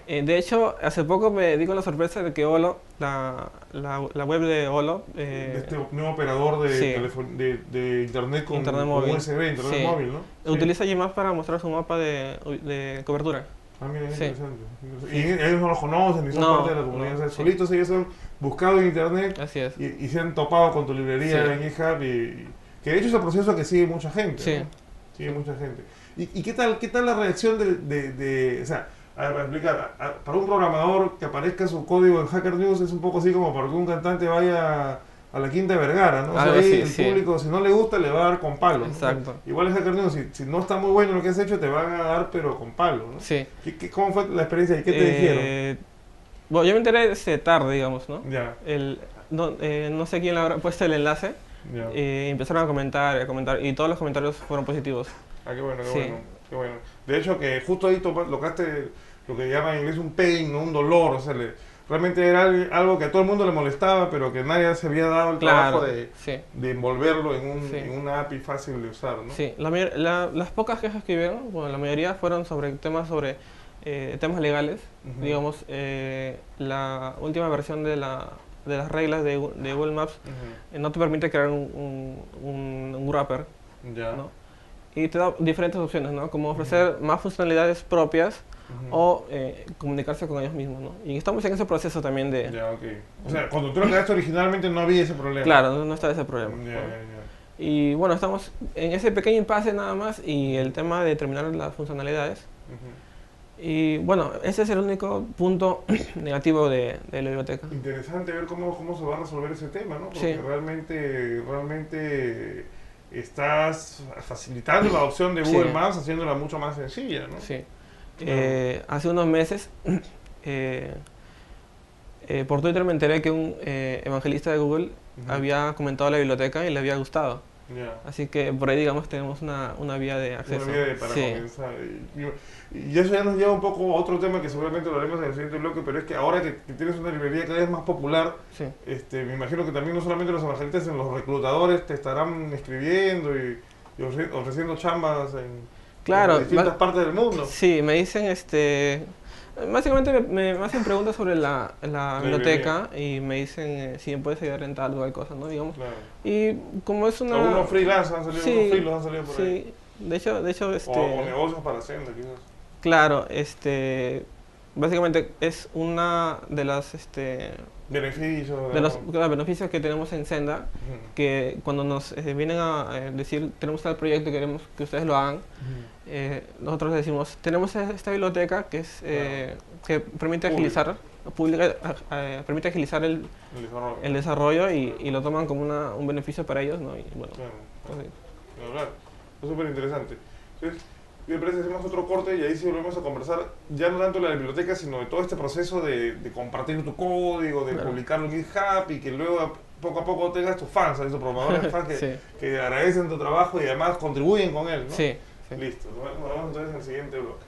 Speaker 2: Eh, de hecho, hace poco me di con la sorpresa de que Olo, la, la, la web de Olo, eh,
Speaker 1: de este nuevo operador de,
Speaker 2: sí.
Speaker 1: telefon- de, de internet con,
Speaker 2: Internet
Speaker 1: con
Speaker 2: móvil.
Speaker 1: USB, internet
Speaker 2: Sí.
Speaker 1: móvil, ¿no? Sí.
Speaker 2: utiliza Gmaps para mostrar su mapa de, de cobertura.
Speaker 1: Ah, mira, es
Speaker 2: Sí.
Speaker 1: interesante. Y ellos no los conocen, ni son
Speaker 2: No,
Speaker 1: parte de la comunidad.
Speaker 2: no,
Speaker 1: o sea,
Speaker 2: sí.
Speaker 1: solitos ellos han buscado en internet
Speaker 2: Así es.
Speaker 1: y, y se han topado con tu librería en GitHub y, y- que de hecho es el proceso que sigue mucha gente.
Speaker 2: Sí.
Speaker 1: ¿no? Sigue mucha gente. ¿Y, y qué tal qué tal la reacción de, de, de- o sea, a ver, para explicar, a- para un programador que aparezca su código en Hacker News es un poco así como para que un cantante vaya a la Quinta Vergara, ¿no? O sea, ahí el
Speaker 2: sí.
Speaker 1: público, si no le gusta, le va a dar con palo. ¿no?
Speaker 2: Exacto.
Speaker 1: Igual en Hacker News, si, si no está muy bueno lo que has hecho, te van a dar, pero con palo, ¿no?
Speaker 2: Sí.
Speaker 1: ¿Qué- qué- ¿Cómo fue la experiencia y qué te
Speaker 2: Eh, Bueno, yo me enteré este, tarde, digamos, ¿no?
Speaker 1: dijeron?
Speaker 2: El, no, eh, no sé quién le habrá puesto el enlace
Speaker 1: Ya, ya.
Speaker 2: y empezaron a comentar, a comentar y todos los comentarios fueron positivos.
Speaker 1: Ah, qué bueno, qué
Speaker 2: Sí.
Speaker 1: bueno, qué bueno. De hecho, que justo ahí tocaste lo que llaman en inglés un pain, ¿no? un dolor, o sea, le- realmente era al- algo que a todo el mundo le molestaba, pero que nadie se había dado el
Speaker 2: Claro,
Speaker 1: trabajo de,
Speaker 2: sí.
Speaker 1: de envolverlo en, un,
Speaker 2: Sí.
Speaker 1: en una API fácil de usar, ¿no?
Speaker 2: Sí, la la- las pocas quejas que hubieron, bueno, la mayoría fueron sobre temas sobre eh, temas legales.
Speaker 1: Ujú.
Speaker 2: Digamos, eh, la última versión de, la, de las reglas de, de Google Maps
Speaker 1: Ujú.
Speaker 2: eh, no te permite crear un, un, un- un wrapper,
Speaker 1: Ya.
Speaker 2: ¿no? Y te da diferentes opciones, ¿no? Como ofrecer más funcionalidades propias
Speaker 1: Ujú.
Speaker 2: o eh, comunicarse con ellos mismos, ¿no? Y estamos en ese proceso también de...
Speaker 1: Ya, ok. O sea, cuando tú lo creaste originalmente no había ese problema.
Speaker 2: Claro, no, no está ese problema.
Speaker 1: Ya,
Speaker 2: ¿no?
Speaker 1: ya.
Speaker 2: Y bueno, estamos en ese pequeño impasse nada más y el tema de terminar las funcionalidades.
Speaker 1: Ujú.
Speaker 2: Y bueno, ese es el único punto negativo de, de la biblioteca.
Speaker 1: Interesante ver cómo, cómo se va a resolver ese tema, ¿no? Porque
Speaker 2: Sí.
Speaker 1: realmente, realmente estás facilitando la adopción de Google
Speaker 2: Sí.
Speaker 1: Maps, haciéndola mucho más sencilla, ¿no?
Speaker 2: Sí. Eh, hace unos meses, eh, eh, por Twitter me enteré que un eh, evangelista de Google había comentado la biblioteca y le había gustado. Así que por ahí, digamos, tenemos una, una vía de
Speaker 1: Una
Speaker 2: acceso.
Speaker 1: vía de- para
Speaker 2: Sí.
Speaker 1: comenzar. Y, y- y eso ya nos lleva un poco a otro tema que seguramente lo haremos en el siguiente bloque, pero es que ahora que, que tienes una librería cada vez más popular,
Speaker 2: Sí.
Speaker 1: este, me imagino que también no solamente los evangelistas, sino los reclutadores te estarán escribiendo y, y ofre- ofreciendo chambas en,
Speaker 2: Claro,
Speaker 1: en distintas
Speaker 2: va-
Speaker 1: partes del mundo.
Speaker 2: Sí, me dicen, este, básicamente me, hacen preguntas sobre la, la biblioteca y me dicen eh, si me puedes ayudar en tal o tal cosa, ¿no? Digamos.
Speaker 1: Claro.
Speaker 2: Y como es una...
Speaker 1: Algunos freelance han salido,
Speaker 2: Sí,
Speaker 1: unos freelos han salido por ahí.
Speaker 2: Sí, de hecho, de hecho, este,
Speaker 1: o negocios para Hacienda, quizás.
Speaker 2: Claro, este, básicamente es una de las, este,
Speaker 1: Beneficios.
Speaker 2: de los claro, beneficios que tenemos en Senda, que cuando nos eh, vienen a eh, decir tenemos tal proyecto y queremos que ustedes lo hagan, eh, nosotros decimos tenemos esta biblioteca que es eh, que permite agilizar, pública, permite agilizar el,
Speaker 1: El desarrollo.
Speaker 2: el desarrollo y, y lo toman como una, un beneficio para ellos, ¿no? Y bueno,
Speaker 1: Claro. súper interesante. Entonces, me parece hacemos otro corte y ahí sí volvemos a conversar, ya no tanto de la biblioteca, sino de todo este proceso de, de compartir tu código, de
Speaker 2: Claro.
Speaker 1: publicarlo en GitHub y que luego poco a poco tengas tus fans, esos programadores fans que,
Speaker 2: sí,
Speaker 1: que agradecen tu trabajo y además contribuyen con él, ¿no?
Speaker 2: sí, sí.
Speaker 1: Listo, nos vemos- nos vemos entonces en el siguiente bloque.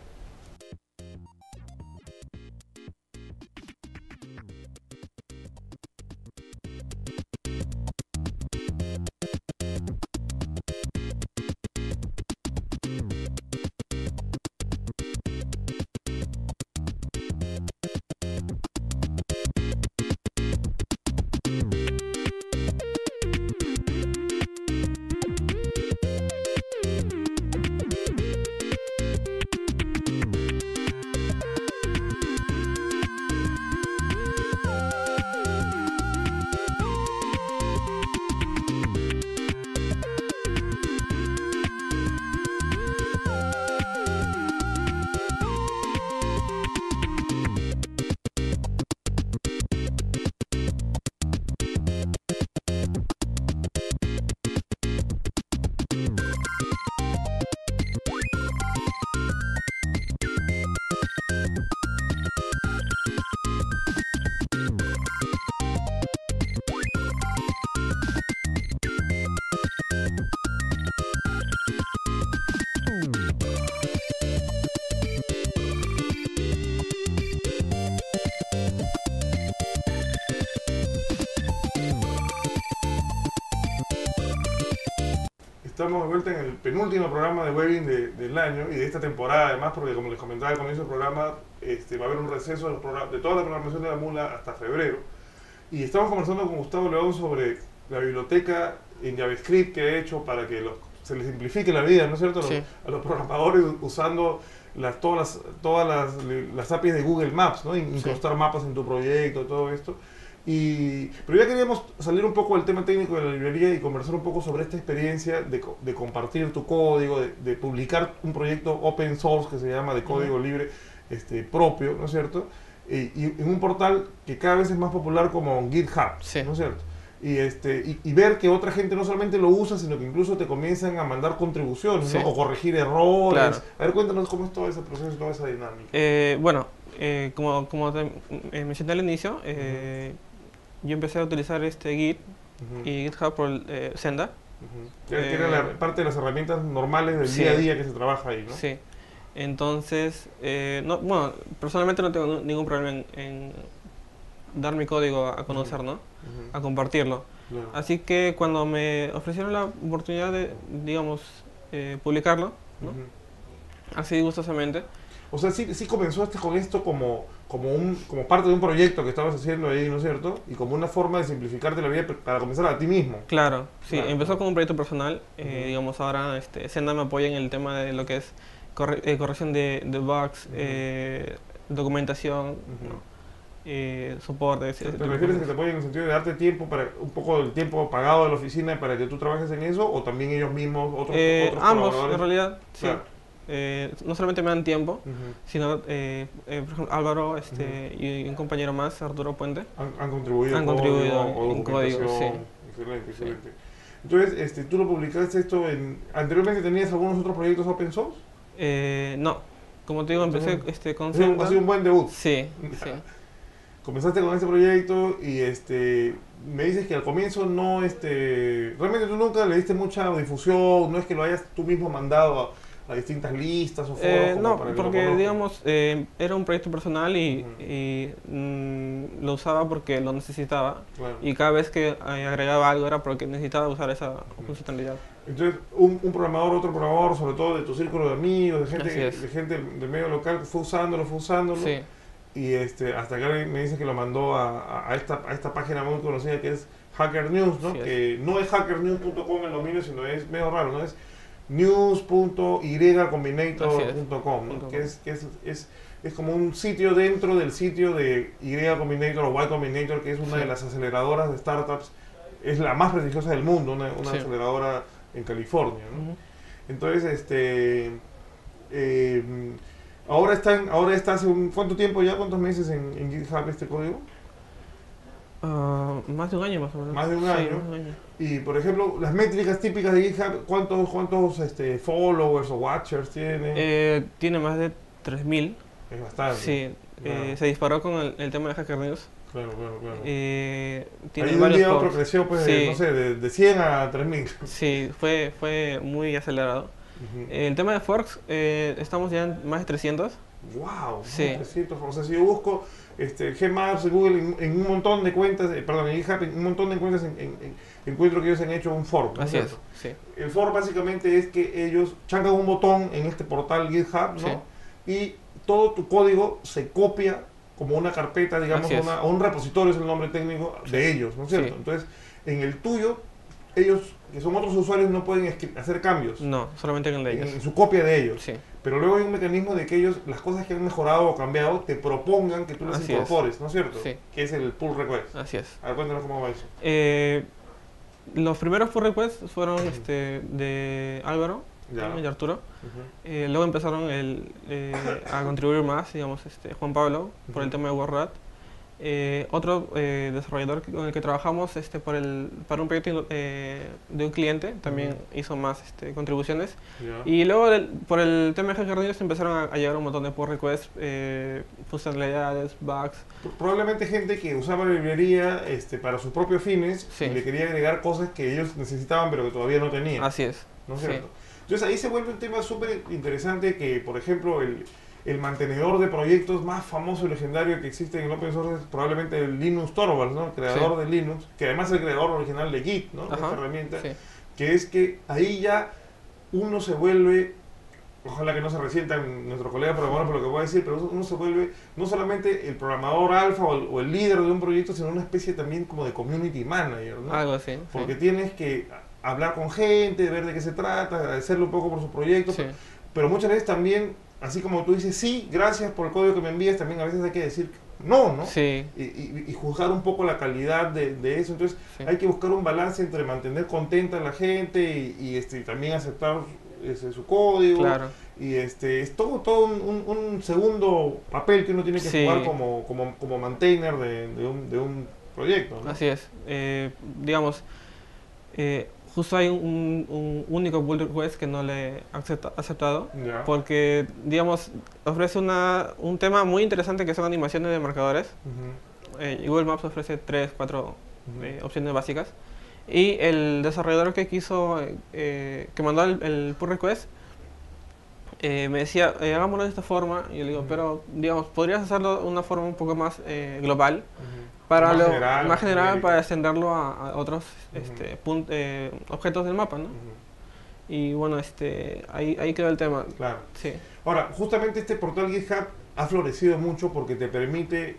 Speaker 1: Estamos de vuelta en el penúltimo programa de webbing de- del año y de esta temporada, además, porque como les comentaba al comienzo del programa, este, va a haber un receso de, los de toda la programación de la mula hasta febrero. Y estamos conversando con Gustavo León sobre la biblioteca en JavaScript que ha hecho para que los- se les simplifique la vida, ¿no es cierto? A los-
Speaker 2: Sí.
Speaker 1: A los programadores usando las, todas, las, todas las, las APIs de Google Maps, ¿no? Incrustar mapas en tu proyecto, todo esto. Y, pero ya queríamos salir un poco del tema técnico de la librería y conversar un poco sobre esta experiencia de, de compartir tu código, de, de publicar un proyecto open source que se llama de código libre este, propio, ¿no es cierto? Y, y en un portal que cada vez es más popular como GitHub,
Speaker 2: Sí.
Speaker 1: ¿no es cierto? Y, este, y, y ver que otra gente no solamente lo usa, sino que incluso te comienzan a mandar contribuciones
Speaker 2: Sí.
Speaker 1: ¿no? o corregir errores.
Speaker 2: Claro.
Speaker 1: A ver, cuéntanos cómo es todo ese proceso, toda esa dinámica.
Speaker 2: Eh, bueno, eh, como, como te eh, mencioné al inicio, eh, yo empecé a utilizar este Git
Speaker 1: Ujú,
Speaker 2: y GitHub por eh, Senda.
Speaker 1: ujú. Que que era la
Speaker 2: eh,
Speaker 1: parte de las herramientas normales del
Speaker 2: sí.
Speaker 1: día a día que se trabaja ahí, ¿no?
Speaker 2: Sí. Entonces, eh, no, bueno, personalmente no tengo ningún problema en, en dar mi código a conocer, ¿no? A compartirlo.
Speaker 1: claro.
Speaker 2: Así que cuando me ofrecieron la oportunidad de, digamos, eh, publicarlo, ¿no? Así gustosamente,
Speaker 1: O sea, sí, sí comenzaste con esto como, como, un, como parte de un proyecto que estabas haciendo ahí, ¿no es cierto? Y como una forma de simplificarte la vida para comenzar a ti mismo.
Speaker 2: Claro, sí,
Speaker 1: Claro.
Speaker 2: empezó como un proyecto personal. eh, digamos, ahora este, Senda me apoya en el tema de lo que es corre- eh, corrección de, de bugs, eh, documentación. ¿no? eh, soporte.
Speaker 1: ¿Te
Speaker 2: de
Speaker 1: refieres a que te apoyen en el sentido de darte tiempo, para un poco del tiempo pagado de la oficina para que tú trabajes en eso? ¿O también ellos mismos, otros,
Speaker 2: Eh,
Speaker 1: otros
Speaker 2: ambos, en realidad, sí.
Speaker 1: Claro.
Speaker 2: Eh, no solamente me dan tiempo,
Speaker 1: Ujú.
Speaker 2: sino, eh, eh, por ejemplo, Álvaro este, y un compañero más, Arturo Puente.
Speaker 1: Han, han contribuido
Speaker 2: Han contribuido
Speaker 1: o
Speaker 2: en código,
Speaker 1: documentación. Excelente, excelente. Entonces, este, tú lo publicaste esto en... ¿Anteriormente tenías algunos otros proyectos open source?
Speaker 2: Eh, no, como te digo, empecé
Speaker 1: Entonces,
Speaker 2: este, con
Speaker 1: ha sido un buen debut.
Speaker 2: Sí, sí.
Speaker 1: Comenzaste con este proyecto y este me dices que al comienzo no este realmente tú nunca le diste mucha difusión, no es que lo hayas tú mismo mandado a, a distintas listas o foros
Speaker 2: Eh, no, porque digamos, eh, era un proyecto personal y,
Speaker 1: Ujú.
Speaker 2: y, mm, lo usaba porque lo necesitaba.
Speaker 1: Claro.
Speaker 2: Y cada vez que eh, agregaba algo era porque necesitaba usar esa funcionalidad.
Speaker 1: Entonces, un, un programador, otro programador, sobre todo de tu círculo de amigos, de gente,
Speaker 2: es.
Speaker 1: de gente del medio local, fue usándolo, fue usándolo.
Speaker 2: Sí,
Speaker 1: Y este, hasta que me dice que lo mandó a, a- esta, a esta página muy conocida que es Hacker News, ¿no?
Speaker 2: Es.
Speaker 1: Que no es hackernews.com el dominio, sino es medio raro, ¿no? Es news.ycombinator.com, Que, es, que es, es, es como un sitio dentro del sitio de Y Combinator o Y Combinator, que es una
Speaker 2: Sí.
Speaker 1: de las aceleradoras de startups, es la más prestigiosa del mundo, una, una
Speaker 2: Sí.
Speaker 1: aceleradora en California. Entonces, este. eh, ahora están, ahora está hace un. ¿Cuánto tiempo ya? ¿Cuántos meses en, en GitHub este código?
Speaker 2: Ah, más de un año más o menos.
Speaker 1: Más de un
Speaker 2: Sí,
Speaker 1: año.
Speaker 2: más de un año.
Speaker 1: Y por ejemplo, las métricas típicas de GitHub, ¿cuántos, cuántos este, followers o watchers tiene?
Speaker 2: Eh, tiene más de 3.000.
Speaker 1: es bastante.
Speaker 2: Sí,
Speaker 1: Claro.
Speaker 2: eh, se disparó con el, el tema de Hacker News.
Speaker 1: Claro, claro, claro.
Speaker 2: Eh,
Speaker 1: Ahí
Speaker 2: tiene
Speaker 1: de un día a otro creció, pues,
Speaker 2: Sí.
Speaker 1: no sé, de, de 100 a 3000.
Speaker 2: Sí, fue, fue muy acelerado.
Speaker 1: Ujú.
Speaker 2: El tema de Forks, eh, estamos ya en más de 300.
Speaker 1: Wow,
Speaker 2: Sí.
Speaker 1: 300, o sea, si yo busco este, Gmaps, Google, en, en un montón de cuentas, eh, perdón, en GitHub, en un montón de cuentas en- en- en- encuentro que ellos han hecho un fork. ¿no
Speaker 2: Así es, sí.
Speaker 1: El fork básicamente es que ellos chancan un botón en este portal GitHub, ¿no? Y todo tu código se copia como una carpeta, digamos, una- o un repositorio es el nombre técnico de ellos, ¿no es cierto?
Speaker 2: Sí.
Speaker 1: Entonces, en el tuyo, ellos, que son otros usuarios, no pueden hacer cambios
Speaker 2: No, solamente en el de ellos.
Speaker 1: en su copia de ellos.
Speaker 2: Sí,
Speaker 1: Pero luego hay un mecanismo de que ellos, las cosas que han mejorado o cambiado, te propongan que tú las
Speaker 2: Así es.
Speaker 1: incorpores, ¿no es cierto?
Speaker 2: Sí.
Speaker 1: Que es el pull request.
Speaker 2: así es.
Speaker 1: A ver, cuéntanos cómo va eso.
Speaker 2: Eh, los primeros pull requests fueron este, de Álvaro
Speaker 1: Ya.
Speaker 2: y Arturo. Eh, luego empezaron el, eh, a contribuir más, digamos, este, Juan Pablo, por el tema de WordRat. Eh, otro eh, desarrollador con el que trabajamos este, por el, para un proyecto eh, de un cliente también hizo más este, contribuciones.
Speaker 1: Ya.
Speaker 2: Y luego del- por el tema de Hacker empezaron a, a llegar un montón de pull requests, eh, funcionalidades, bugs.
Speaker 1: Probablemente gente que usaba la librería este, para sus propios fines
Speaker 2: Sí.
Speaker 1: y le quería agregar cosas que ellos necesitaban pero que todavía no tenían.
Speaker 2: Así es.
Speaker 1: ¿no es
Speaker 2: sí.
Speaker 1: cierto? Entonces ahí se vuelve un tema súper interesante que, por ejemplo, el, el mantenedor de proyectos más famoso y legendario que existe en el open source es probablemente el Linus Torvalds, ¿no? el creador de Linux, que además es el creador original de Git, ¿no?
Speaker 2: Ajá,
Speaker 1: esta herramienta,
Speaker 2: Sí.
Speaker 1: que es que ahí ya uno se vuelve, ojalá que no se resientan nuestros colegas programadores por lo que voy a decir, pero uno se vuelve no solamente el programador alfa o el, o el líder de un proyecto, sino una especie también como de community manager, ¿no?
Speaker 2: Algo así.
Speaker 1: Porque
Speaker 2: sí.
Speaker 1: tienes que hablar con gente, ver de qué se trata, agradecerle un poco por su proyecto,
Speaker 2: Sí.
Speaker 1: pero, pero muchas veces también, así como tú dices, sí, gracias por el código que me envías, también a veces hay que decir no, ¿no?
Speaker 2: Sí,
Speaker 1: Y, y- y juzgar un poco la calidad de, de eso. Entonces,
Speaker 2: sí.
Speaker 1: hay que buscar un balance entre mantener contenta a la gente y, y, este, también aceptar ese, su código.
Speaker 2: Claro.
Speaker 1: Y este, es todo, todo un, un- un segundo papel que uno tiene que
Speaker 2: Sí.
Speaker 1: jugar como, como, como maintainer de, de un, de un proyecto. ¿no?
Speaker 2: Así es. Eh, digamos, eh, justo hay un, un único pull request que no le he acepta- aceptado. Porque, digamos, ofrece una, un tema muy interesante que son animaciones de marcadores. Eh, Google Maps ofrece tres, cuatro eh, opciones básicas. Y el desarrollador que quiso, eh, eh, que mandó el, el pull request, me decía, hagámoslo de esta forma. Y yo le digo, pero, digamos, podrías hacerlo de una forma un poco más global. Para
Speaker 1: Más
Speaker 2: lo,
Speaker 1: general,
Speaker 2: más general para extenderlo a, a otros este, pun- eh, objetos del mapa, ¿no? Y bueno, este, ahí, ahí quedó el tema.
Speaker 1: Claro.
Speaker 2: Sí,
Speaker 1: Ahora, justamente este portal GitHub ha florecido mucho porque te permite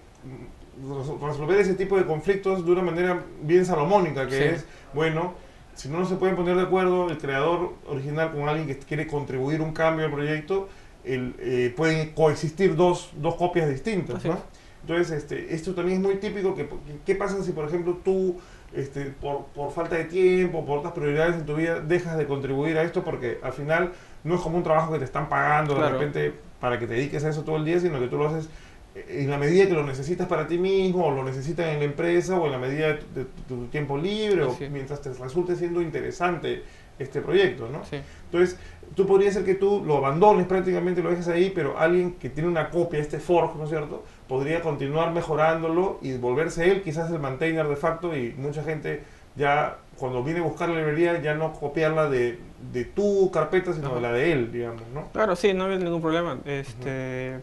Speaker 1: res- resolver ese tipo de conflictos de una manera bien salomónica, que
Speaker 2: Sí.
Speaker 1: es, bueno, si no se pueden poner de acuerdo el creador original con alguien que quiere contribuir un cambio al proyecto, el, eh, pueden coexistir dos, dos copias distintas, ¿no?
Speaker 2: Es.
Speaker 1: Entonces, este, esto también es muy típico. Que, ¿Qué pasa si, por ejemplo, tú, este, por, por falta de tiempo, por otras prioridades en tu vida, dejas de contribuir a esto? Porque al final no es como un trabajo que te están pagando de repente para que te dediques a eso todo el día, sino que tú lo haces en la medida que lo necesitas para ti mismo, o lo necesitas en la empresa, o en la medida de tu, de tu tiempo libre, o mientras te resulte siendo interesante este proyecto, ¿no?
Speaker 2: sí,
Speaker 1: Entonces, tú podría ser que tú lo abandones prácticamente, lo dejes ahí, pero alguien que tiene una copia, este fork, ¿no es cierto? Podría continuar mejorándolo y volverse él quizás el maintainer de facto y mucha gente ya cuando viene a buscar la librería ya no copiarla de, de tu carpeta, sino
Speaker 2: Ajá.
Speaker 1: de la de él, digamos, ¿no?
Speaker 2: claro, sí, no había ningún problema. Este,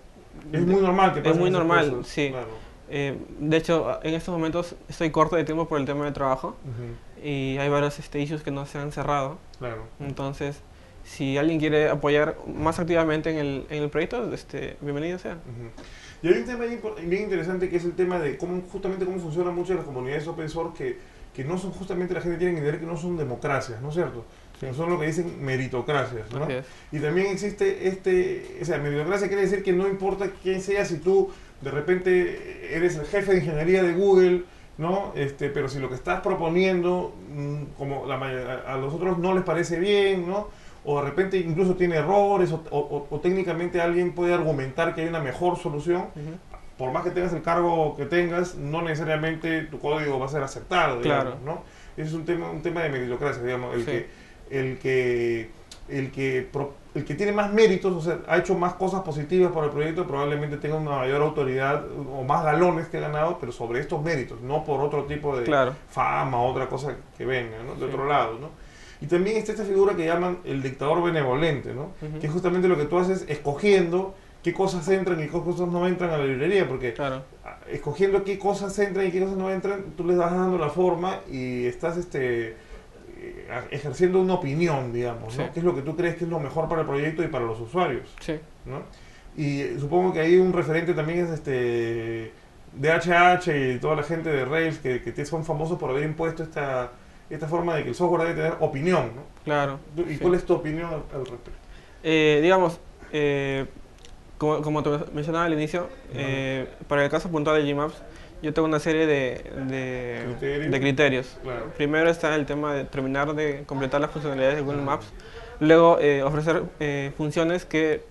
Speaker 1: Es muy normal que
Speaker 2: Es muy normal,
Speaker 1: cosas,
Speaker 2: sí.
Speaker 1: claro.
Speaker 2: eh, de hecho, en estos momentos estoy corto de tiempo por el tema de trabajo y hay varios este, issues que no se han cerrado.
Speaker 1: claro.
Speaker 2: Entonces, si alguien quiere apoyar más activamente en el, en el proyecto, este, bienvenido sea.
Speaker 1: Ujú. Y hay un tema bien, interesante que es el tema de cómo justamente cómo funcionan muchas de las comunidades open source que, que no son justamente la gente tiene que entender que no son democracias, ¿no es cierto? Sino son lo que dicen meritocracias, ¿no? Y también existe este, o sea, meritocracia quiere decir que no importa quién sea, si tú de repente eres el jefe de ingeniería de Google, ¿no? Este, pero si lo que estás proponiendo, mm, como la a los otros no les parece bien, ¿no? O de repente incluso tiene errores, o, o- o- o técnicamente alguien puede argumentar que hay una mejor solución, por más que tengas el cargo que tengas, no necesariamente tu código va a ser aceptado, digamos,
Speaker 2: Claro.
Speaker 1: ¿no? Ese es un tema, un tema de meritocracia, digamos, el
Speaker 2: Sí.
Speaker 1: que el que el que pro- el que tiene más méritos, o sea, ha hecho más cosas positivas para el proyecto, probablemente tenga una mayor autoridad o más galones que ha ganado, pero sobre estos méritos, no por otro tipo de
Speaker 2: Claro.
Speaker 1: fama o otra cosa que venga, ¿no? De
Speaker 2: Sí.
Speaker 1: otro lado, ¿no? Y también está esta figura que llaman el dictador benevolente, ¿no? Que es justamente lo que tú haces escogiendo qué cosas entran y qué cosas no entran a la librería, porque
Speaker 2: Claro.
Speaker 1: escogiendo qué cosas entran y qué cosas no entran, tú les vas dando la forma y estás este eh, ejerciendo una opinión, digamos, ¿no?
Speaker 2: Sí.
Speaker 1: ¿Qué es lo que tú crees que es lo mejor para el proyecto y para los usuarios,
Speaker 2: Sí.
Speaker 1: ¿no? Y supongo que ahí un referente también es este DHH y toda la gente de Rails que, que son famosos por haber impuesto esta, esta forma de que el software debe tener opinión, ¿no?
Speaker 2: Claro.
Speaker 1: ¿Y
Speaker 2: Sí.
Speaker 1: cuál es tu opinión al, al respecto?
Speaker 2: Eh, digamos, eh, como, como te mencionaba al inicio, eh, para el caso puntual de Gmaps, yo tengo una serie de, de,
Speaker 1: Criterios.
Speaker 2: de criterios.
Speaker 1: Claro.
Speaker 2: Primero está el tema de terminar de completar las funcionalidades de Google Maps. Luego, eh, ofrecer eh, funciones que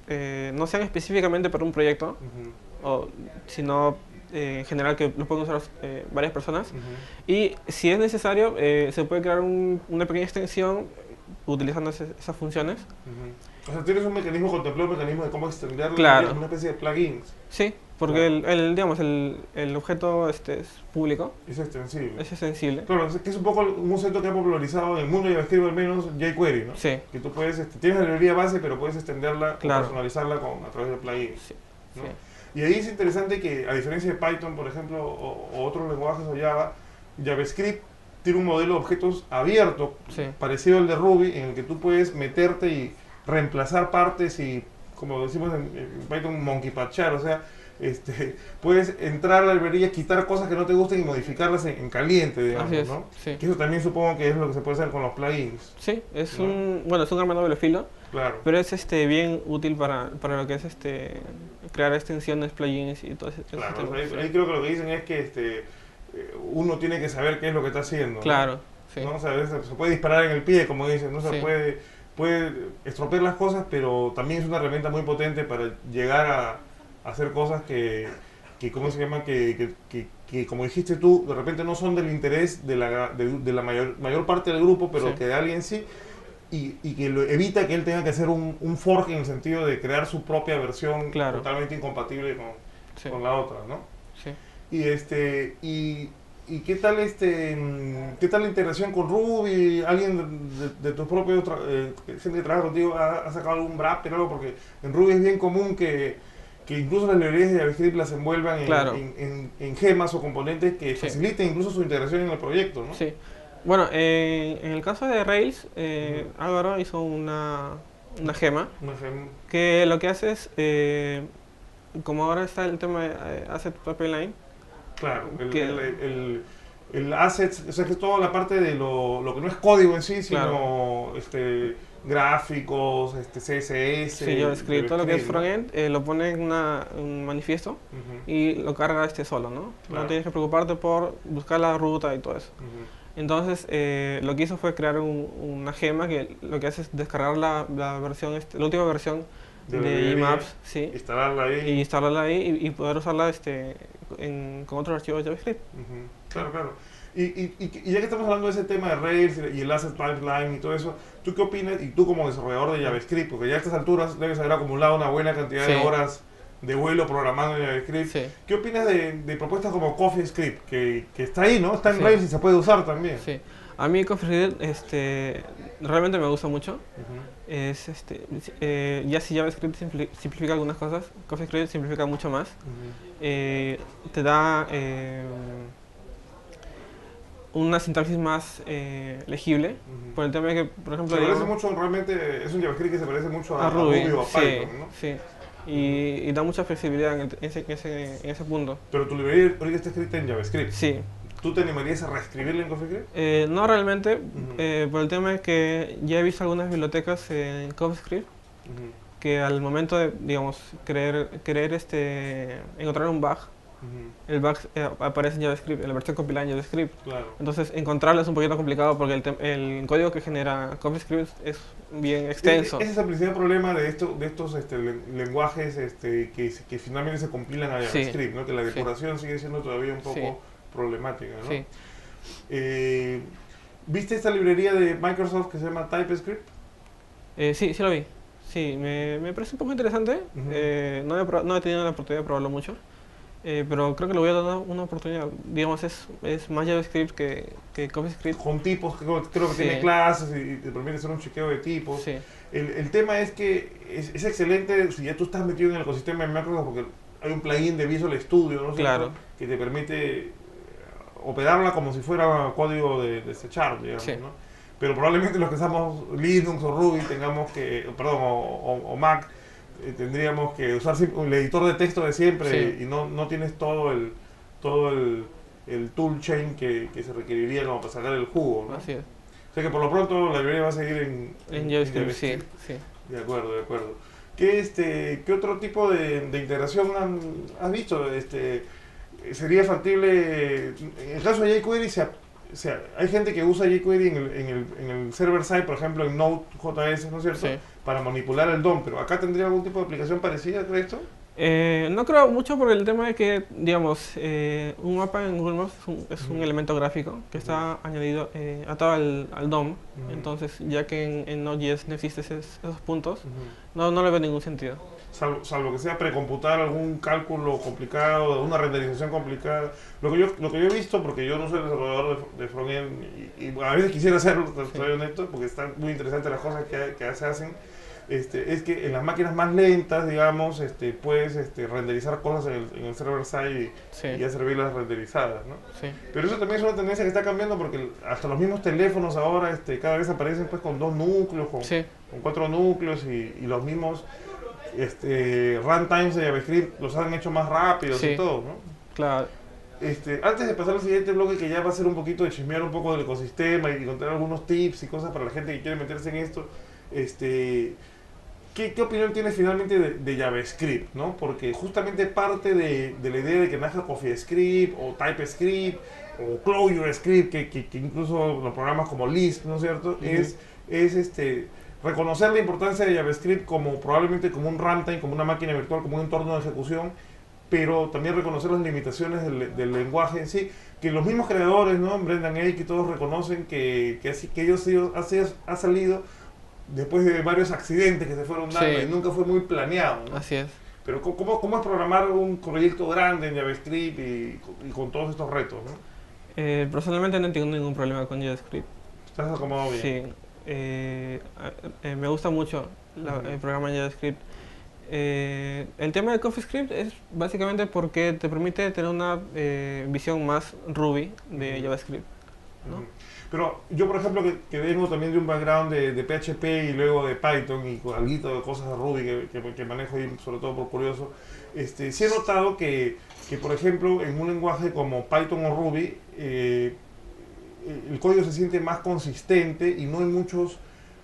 Speaker 2: no sean específicamente para un proyecto,
Speaker 1: Ujú,
Speaker 2: o, sino eh, en general que lo pueden usar eh, varias personas.
Speaker 1: ujú.
Speaker 2: Y si es necesario, eh, se puede crear un- una pequeña extensión utilizando ese- esas funciones.
Speaker 1: Ujú. O sea, tienes un mecanismo, contemplado un mecanismo de cómo extender
Speaker 2: Claro.
Speaker 1: una especie de plugins.
Speaker 2: Sí, porque el, el, digamos, el, el objeto este es público,
Speaker 1: Es extensible.
Speaker 2: es extensible.
Speaker 1: Claro, es que es un poco un concepto que ha popularizado en el mundo JavaScript al menos jQuery, ¿no?
Speaker 2: Sí,
Speaker 1: Que tú puedes, este, tienes la librería base, pero puedes extenderla
Speaker 2: Claro.
Speaker 1: personalizarla con, a través de plugins.
Speaker 2: sí,
Speaker 1: ¿no?
Speaker 2: sí.
Speaker 1: Y ahí es interesante que, a diferencia de Python, por ejemplo, o, o otros lenguajes o Java, JavaScript tiene un modelo de objetos abierto,
Speaker 2: Sí.
Speaker 1: parecido al de Ruby, en el que tú puedes meterte y reemplazar partes y, como decimos en, en Python, monkey patchar, o sea, este, puedes entrar a la librería, quitar cosas que no te gusten y modificarlas en, en caliente, digamos,
Speaker 2: Así es.
Speaker 1: ¿no?
Speaker 2: Sí.
Speaker 1: Que eso también supongo que es lo que se puede hacer con los plugins,
Speaker 2: Sí, es
Speaker 1: ¿No?
Speaker 2: un, bueno, es un arma doble filo,
Speaker 1: claro.
Speaker 2: pero es este bien útil para, para lo que es este crear extensiones, plugins y todo ese, ese
Speaker 1: Claro,
Speaker 2: tema,
Speaker 1: ahí, creo que lo que dicen es que este, eh, uno tiene que saber qué es lo que está haciendo. ¿no?
Speaker 2: Claro, sí.
Speaker 1: ¿no? O sea, se puede disparar en el pie, como dicen, no se
Speaker 2: Sí.
Speaker 1: puede, puede estropear las cosas, pero también es una herramienta muy potente para llegar a, a hacer cosas que, que ¿cómo se llama? Que, que, que- que, como dijiste tú, de repente no son del interés de la, de, de la mayor, mayor parte del grupo, pero
Speaker 2: Sí.
Speaker 1: que de alguien sí. Y, y que lo evita que él tenga que hacer un, un fork en el sentido de crear su propia versión
Speaker 2: Claro.
Speaker 1: totalmente incompatible con,
Speaker 2: sí,
Speaker 1: con la otra, ¿no?
Speaker 2: sí.
Speaker 1: Y este y, y qué tal este mm, qué tal la integración con Ruby, alguien de, de- propios tra- eh, gente que trabaja contigo ha, ha sacado algún wrapper o algo porque en Ruby es bien común que, que incluso las librerías de JavaScript las envuelvan en,
Speaker 2: Claro.
Speaker 1: en, en- en gemas o componentes que
Speaker 2: Sí.
Speaker 1: faciliten incluso su integración en el proyecto, ¿no?
Speaker 2: Sí. Bueno, eh, en el caso de Rails, eh, Álvaro hizo una, una gema
Speaker 1: Una
Speaker 2: que lo que hace es, eh, como ahora está el tema de eh, Asset Pipeline,
Speaker 1: claro, el,
Speaker 2: Que-
Speaker 1: el, el- el assets, o sea que es toda la parte de lo, lo que no es código en sí, sino
Speaker 2: Claro.
Speaker 1: este gráficos, este CSS,
Speaker 2: sí, JavaScript, todo lo que es frontend, eh, lo pone en una- un manifiesto y lo carga este solo, ¿no?
Speaker 1: Claro.
Speaker 2: No tienes que preocuparte por buscar la ruta y todo eso. Entonces, eh, lo que hizo fue crear un- una gema que lo que hace es descargar la, la versión, este, la última versión
Speaker 1: De
Speaker 2: de, Emaps, sí,
Speaker 1: instalarla ahí.
Speaker 2: y instalarla ahí y, y poder usarla este, en- con otros archivos de JavaScript.
Speaker 1: Ujú, Claro, claro. Y, y, y- ya que estamos hablando de ese tema de Rails y el Asset Pipeline y todo eso, ¿tú qué opinas? Y tú como desarrollador de JavaScript, porque ya a estas alturas debes haber acumulado una buena cantidad de horas de vuelo programando en JavaScript.
Speaker 2: Sí,
Speaker 1: ¿Qué opinas de, de propuestas como CoffeeScript, que, que está ahí, ¿no? Está en
Speaker 2: Sí.
Speaker 1: Rails y se puede usar también.
Speaker 2: sí. A mí CoffeeScript este, realmente me gusta mucho.
Speaker 1: Ujú,
Speaker 2: Es, este, eh, ya si JavaScript simpli- simplifica algunas cosas, CoffeeScript simplifica mucho más.
Speaker 1: ujú.
Speaker 2: Eh, te da eh, una sintaxis más eh, legible.
Speaker 1: Ujú.
Speaker 2: Por el tema de que, por ejemplo,
Speaker 1: Se parece
Speaker 2: digamos,
Speaker 1: mucho, realmente es un JavaScript que se parece mucho a,
Speaker 2: a
Speaker 1: a
Speaker 2: Ruby,
Speaker 1: o a Python, ¿no?
Speaker 2: sí. Y, y da mucha flexibilidad en, ese, en, ese, en ese punto.
Speaker 1: Pero tu librería ahorita está escrita en JavaScript.
Speaker 2: Sí,
Speaker 1: ¿Tú te animarías a reescribirla en CoffeeScript?
Speaker 2: Eh, no realmente, eh, por el tema de que ya he visto algunas bibliotecas en CoffeeScript que al momento de, digamos, querer, querer este, encontrar un bug, el bug eh, aparece en JavaScript, en la versión compilada en JavaScript.
Speaker 1: Claro.
Speaker 2: Entonces, encontrarlo es un poquito complicado porque el, el código que genera CoffeeScript es bien extenso.
Speaker 1: Ese es el principal problema de, esto, de estos este, len- lenguajes este, que, que finalmente se compilan a
Speaker 2: Sí.
Speaker 1: JavaScript, ¿no? que la
Speaker 2: Sí.
Speaker 1: depuración sigue siendo todavía un poco
Speaker 2: Sí.
Speaker 1: problemática. ¿no? Eh, ¿Viste esta librería de Microsoft que se llama TypeScript?
Speaker 2: Eh, sí, sí lo vi. Sí, me, me parece un poco interesante. Eh, no, he, no he tenido la oportunidad de probarlo mucho. Eh, pero creo que le voy a dar una, oportunidad. Digamos, es, es más JavaScript que, que CoffeeScript.
Speaker 1: Con tipos, creo, creo que
Speaker 2: Sí.
Speaker 1: tiene clases y, te permite hacer un chequeo de tipos.
Speaker 2: Sí,
Speaker 1: El, el tema es que es, es excelente si ya tú estás metido en el ecosistema de Microsoft porque hay un plugin de Visual Studio, ¿no?
Speaker 2: Claro.
Speaker 1: Que te permite eh, operarla como si fuera código de, de C Sharp, digamos,
Speaker 2: Sí.
Speaker 1: ¿no? Pero probablemente los que usamos Linux o Ruby tengamos que, perdón, o, o- o Mac, eh, tendríamos que usar el editor de texto de siempre
Speaker 2: Sí.
Speaker 1: y no, no tienes todo el todo el, el toolchain que, que se requeriría como para sacar el jugo, ¿no?
Speaker 2: así es.
Speaker 1: O sea que por lo pronto la librería va a seguir en,
Speaker 2: En JavaScript, sí, sí.
Speaker 1: de acuerdo, de acuerdo. ¿Qué, este, ¿qué otro tipo de, de integración han- has visto? Este, ¿Sería factible? En el caso de jQuery, se, o sea, hay gente que usa jQuery en el, en, el, en el server side, por ejemplo, en Node.js, ¿no es cierto?
Speaker 2: Sí.
Speaker 1: Para manipular el DOM, pero acá tendría algún tipo de aplicación parecida, ¿crees esto?
Speaker 2: Eh, no creo mucho por el tema de que, digamos, eh, un mapa en Google Maps es un, es un elemento gráfico que está añadido, eh, atado al, al DOM. Entonces, ya que en, en Node.js no existen esos, esos puntos, no, no le veo ningún sentido.
Speaker 1: Salvo, salvo que sea precomputar algún cálculo complicado, una renderización complicada. Lo que yo, lo que yo he visto, porque yo no soy desarrollador de, de frontend y, y a veces quisiera hacerlo, soy honesto, porque están muy interesantes las cosas que, que se hacen. este, es que en las máquinas más lentas, digamos, este, puedes este, renderizar cosas en el, en el server side y,
Speaker 2: Sí,
Speaker 1: y hacer servirlas renderizadas, ¿no?
Speaker 2: sí,
Speaker 1: Pero eso también es una tendencia que está cambiando porque hasta los mismos teléfonos ahora este, cada vez aparecen pues con dos núcleos, con,
Speaker 2: sí,
Speaker 1: con cuatro núcleos y, y los mismos este, runtimes de JavaScript los han hecho más rápidos y todo, ¿no?
Speaker 2: claro.
Speaker 1: Este, antes de pasar al siguiente bloque que ya va a ser un poquito de chismear un poco del ecosistema y contar algunos tips y cosas para la gente que quiere meterse en esto, este, ¿qué, qué opinión tienes finalmente de, de JavaScript? ¿no? Porque justamente parte de, de la idea de que nazca CoffeeScript o TypeScript o ClojureScript, que, que, que incluso los programas como Lisp, ¿no es cierto? Es, es este, reconocer la importancia de JavaScript como probablemente como un runtime, como una máquina virtual, como un entorno de ejecución, pero también reconocer las limitaciones del, del lenguaje en sí, que los mismos creadores, ¿no? Brendan Eich y todos reconocen que, que, así, que ellos sido- ha, salido después de varios accidentes que se fueron dando
Speaker 2: Sí.
Speaker 1: y nunca fue muy planeado. ¿no?
Speaker 2: Así es.
Speaker 1: Pero ¿cómo- ¿cómo, ¿cómo es programar un proyecto grande en JavaScript y, y con todos estos retos? ¿no?
Speaker 2: Eh, personalmente no tengo ningún problema con JavaScript.
Speaker 1: ¿Estás acomodado bien?
Speaker 2: Sí, eh, eh, me gusta mucho la-
Speaker 1: Ujú.
Speaker 2: el programa JavaScript. Eh, el tema de CoffeeScript es básicamente porque te permite tener una eh, visión más Ruby de. JavaScript. ¿no?
Speaker 1: Ujú. Pero yo, por ejemplo, que, que vengo también de un background de, de PHP y luego de Python y con algo de cosas de Ruby que, que- que manejo ahí, sobre todo por curioso, este, sí he notado que, que, por ejemplo, en un lenguaje como Python o Ruby, eh, el código se siente más consistente y no hay muchos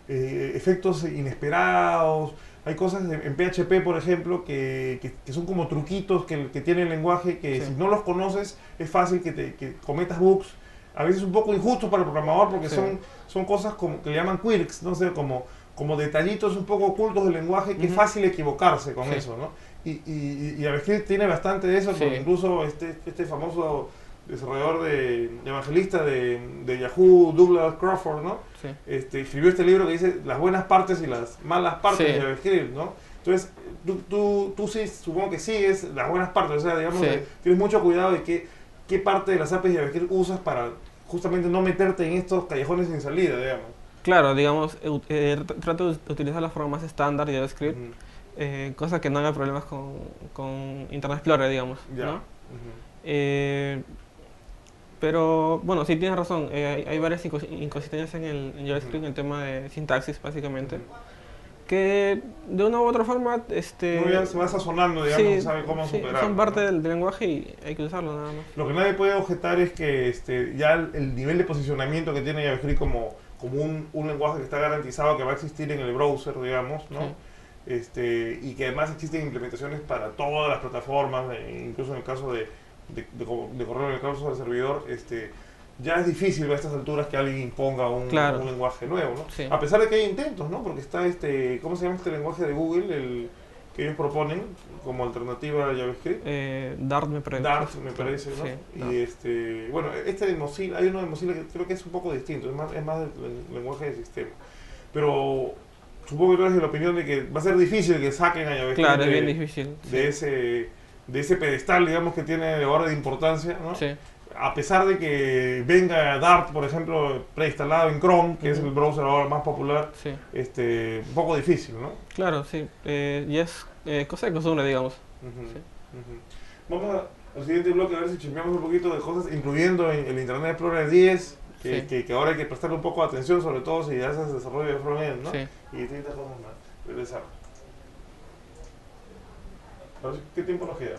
Speaker 1: eh, efectos inesperados. Hay cosas en, PHP, por ejemplo, que, que- que son como truquitos que, que tiene el lenguaje que
Speaker 2: Sí.
Speaker 1: si no los conoces es fácil que, te, que cometas bugs. A veces un poco injustos para el programador porque
Speaker 2: Sí.
Speaker 1: son, son cosas como, que le llaman quirks, no sé, como, como detallitos un poco ocultos del lenguaje que es fácil equivocarse con
Speaker 2: Sí.
Speaker 1: eso, ¿no? Y, y, y JavaScript tiene bastante de eso, incluso este, este famoso desarrollador de evangelista de, de Yahoo, Douglas Crawford, ¿no?
Speaker 2: Sí.
Speaker 1: este, escribió este libro que dice las buenas partes y las malas partes
Speaker 2: Sí.
Speaker 1: de JavaScript, ¿no? Entonces, tú, tú, tú sí, supongo que sigues las buenas partes, o sea, digamos,
Speaker 2: Sí.
Speaker 1: que tienes mucho cuidado de qué, qué parte de las APIs de JavaScript usas para justamente no meterte en estos callejones sin salida, digamos.
Speaker 2: Claro, digamos, eh, eh, trato de utilizar la forma más estándar de JavaScript, eh, cosa que no haga problemas con, con Internet Explorer, digamos.
Speaker 1: Ya.
Speaker 2: ¿no? Pero bueno, sí tienes razón, eh, hay, hay varias incos- inconsistencias en el en JavaScript, en el tema de sintaxis, básicamente, que de una u otra forma, este,
Speaker 1: Uno ya se va sazonando, digamos,
Speaker 2: sí,
Speaker 1: sabe cómo
Speaker 2: sí,
Speaker 1: superarlo,
Speaker 2: son parte
Speaker 1: ¿no?
Speaker 2: del, del lenguaje y hay que usarlo nada más.
Speaker 1: Lo que nadie puede objetar es que este, ya el, el nivel de posicionamiento que tiene JavaScript como, como un, un lenguaje que está garantizado que va a existir en el browser, digamos, ¿no?
Speaker 2: Sí.
Speaker 1: Este, y que además existen implementaciones para todas las plataformas, eh, incluso en el caso de, de, de de correo, el caso del servidor, este, ya es difícil a estas alturas que alguien imponga un,
Speaker 2: Claro.
Speaker 1: un lenguaje nuevo, ¿no?
Speaker 2: Sí.
Speaker 1: A pesar de que hay intentos, ¿no? Porque está este, ¿cómo se llama este lenguaje de Google? El que ellos proponen como alternativa a JavaScript.
Speaker 2: Eh, Dart me parece.
Speaker 1: Dart, me parece, ¿no?
Speaker 2: Sí, Dart.
Speaker 1: y este, bueno, este de Mozilla, hay uno de Mozilla que creo que es un poco distinto, es más, es más len- lenguaje de sistema. Pero supongo que tú eres de la opinión de que va a ser difícil que saquen a JavaScript
Speaker 2: Claro, es
Speaker 1: de,
Speaker 2: bien difícil.
Speaker 1: de
Speaker 2: sí.
Speaker 1: ese de ese pedestal, digamos, que tiene ahora de importancia, ¿no?
Speaker 2: Sí,
Speaker 1: A pesar de que venga Dart, por ejemplo, preinstalado en Chrome, que es
Speaker 2: Ujú.
Speaker 1: el browser ahora más popular,
Speaker 2: sí.
Speaker 1: este, un poco difícil, ¿no?
Speaker 2: Claro, sí. Eh, y es eh, cosa de costumbre, digamos.
Speaker 1: Ujú,
Speaker 2: Sí.
Speaker 1: ujú. Vamos a- al siguiente bloque a ver si chismeamos un poquito de cosas, incluyendo en el Internet Explorer 10, que,
Speaker 2: Sí.
Speaker 1: que, que ahora hay que prestarle un poco de atención, sobre todo si haces desarrollo de frontend, ¿no?
Speaker 2: Sí.
Speaker 1: Y distintas cosas más. Regresamos. A ¿Qué tiempo nos queda?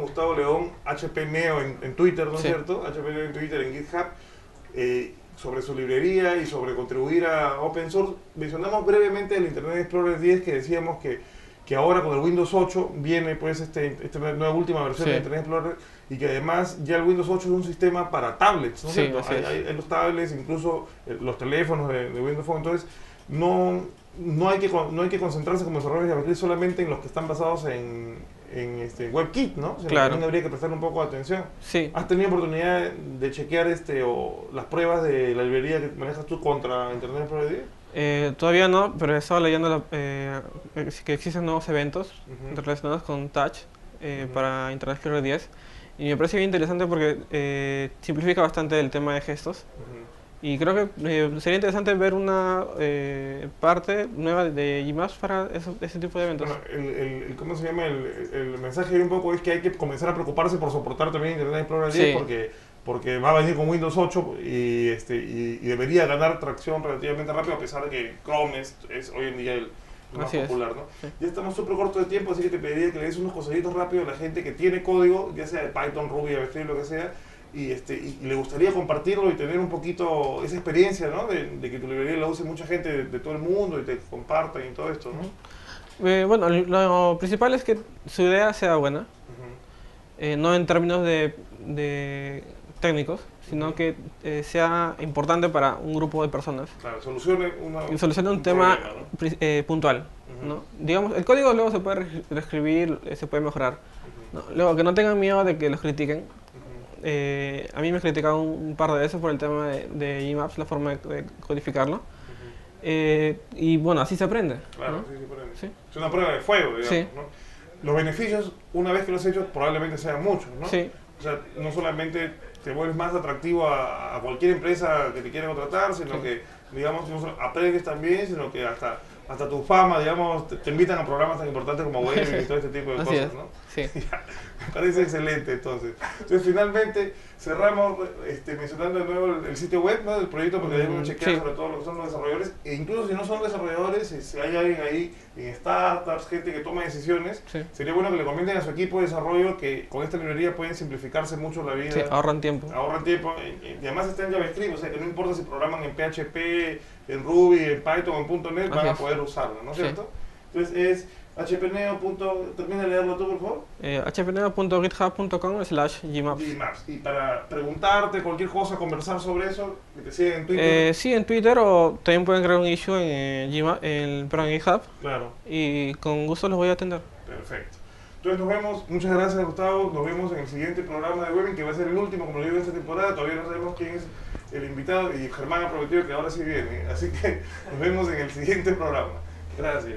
Speaker 1: Gustavo León, HP Neo en, Twitter, ¿no es cierto? HP Neo en Twitter, en GitHub, eh, sobre su librería y sobre contribuir a open source. Mencionamos brevemente el Internet Explorer 10 que decíamos que, que ahora con el Windows 8 viene pues este, esta nueva última versión de Internet Explorer y que además ya el Windows 8 es un sistema para tablets, ¿no es cierto? Hay, los tablets, incluso eh, los teléfonos de, de Windows Phone, entonces no no hay que, no hay que concentrarse como desarrolladores de JavaScript solamente en los que están basados en, en este WebKit, ¿no?
Speaker 2: claro.
Speaker 1: También habría que prestar un poco de atención.
Speaker 2: Sí.
Speaker 1: ¿Has tenido oportunidad de chequear este o las pruebas de la librería que manejas tú contra Internet Explorer
Speaker 2: eh, todavía no, pero he estado leyendo eh, que existen nuevos eventos relacionados con Touch eh, para Internet Explorer 10 y me parece bien interesante porque eh, simplifica bastante el tema de gestos. Y creo que eh, sería interesante ver una eh, parte nueva de GMAPS para ese tipo de eventos.
Speaker 1: Bueno, el, el, ¿cómo se llama? El, el, mensaje un poco es que hay que comenzar a preocuparse por soportar también Internet Explorer 10 porque, porque va a venir con Windows 8 y, este, y, debería ganar tracción relativamente rápido a pesar de que Chrome es, es hoy en día el más popular, ¿no? Ya estamos súper cortos de tiempo, así que te pediría que le des unos consejitos rápidos a la gente que tiene código, ya sea de Python, Ruby, JavaScript, lo que sea, y, este, y le gustaría compartirlo y tener un poquito esa experiencia, ¿no? De, que tu librería la use mucha gente de, todo el mundo y te compartan y todo esto, ¿no?
Speaker 2: Eh, bueno, lo principal es que su idea sea buena, eh, no en términos de, de técnicos, sino que eh, sea importante para un grupo de personas.
Speaker 1: Claro, solucione,
Speaker 2: una, solucione un, tema puntual. ¿no? Digamos, el código luego se puede reescribir, se puede mejorar. Luego, que no tengan miedo de que los critiquen, eh, a mí me criticaron un, par de veces por el tema de, de la forma de, codificarlo. Eh, y bueno, así se aprende.
Speaker 1: Claro, sí se aprende. Es una prueba de fuego, digamos. Los beneficios, una vez que lo has hecho, probablemente sean muchos, ¿no?
Speaker 2: Sí.
Speaker 1: O sea, no solamente te vuelves más atractivo a, cualquier empresa que te quiera contratar, sino que, digamos, no solo aprendes también, sino que hasta hasta tu fama, digamos, te, invitan a programas tan importantes como Web y todo este tipo de cosas, ¿no?
Speaker 2: Sí.
Speaker 1: Me parece excelente, entonces. Entonces, finalmente, cerramos este, mencionando de nuevo el, sitio web ¿no? del proyecto porque debemos chequear sobre todo lo que son los desarrolladores. E incluso si no son desarrolladores, si hay alguien ahí en startups, gente que toma decisiones, sería bueno que le comenten a su equipo de desarrollo que con esta librería pueden simplificarse mucho la vida.
Speaker 2: Sí, ahorran tiempo.
Speaker 1: Ahorran tiempo. Y, además está en JavaScript, o sea que no importa si programan en PHP, en Ruby, en Python, en .NET, van a poder usarlo, ¿no es cierto? Entonces es hpneo. termina de leerlo tú, por favor.
Speaker 2: Eh, hpneo.github.com slash gmaps.
Speaker 1: Y para preguntarte cualquier cosa, conversar sobre eso, que te sigan en Twitter.
Speaker 2: Eh, sí, en Twitter o también pueden crear un issue en, eh, en, en GitHub.
Speaker 1: Claro.
Speaker 2: Y con gusto los voy a atender.
Speaker 1: Perfecto. Entonces nos vemos, muchas gracias Gustavo, nos vemos en el siguiente programa de Webin, que va a ser el último, como lo digo, de esta temporada, todavía no sabemos quién es el invitado y Germán ha prometido que ahora sí viene, así que nos vemos en el siguiente programa. Gracias.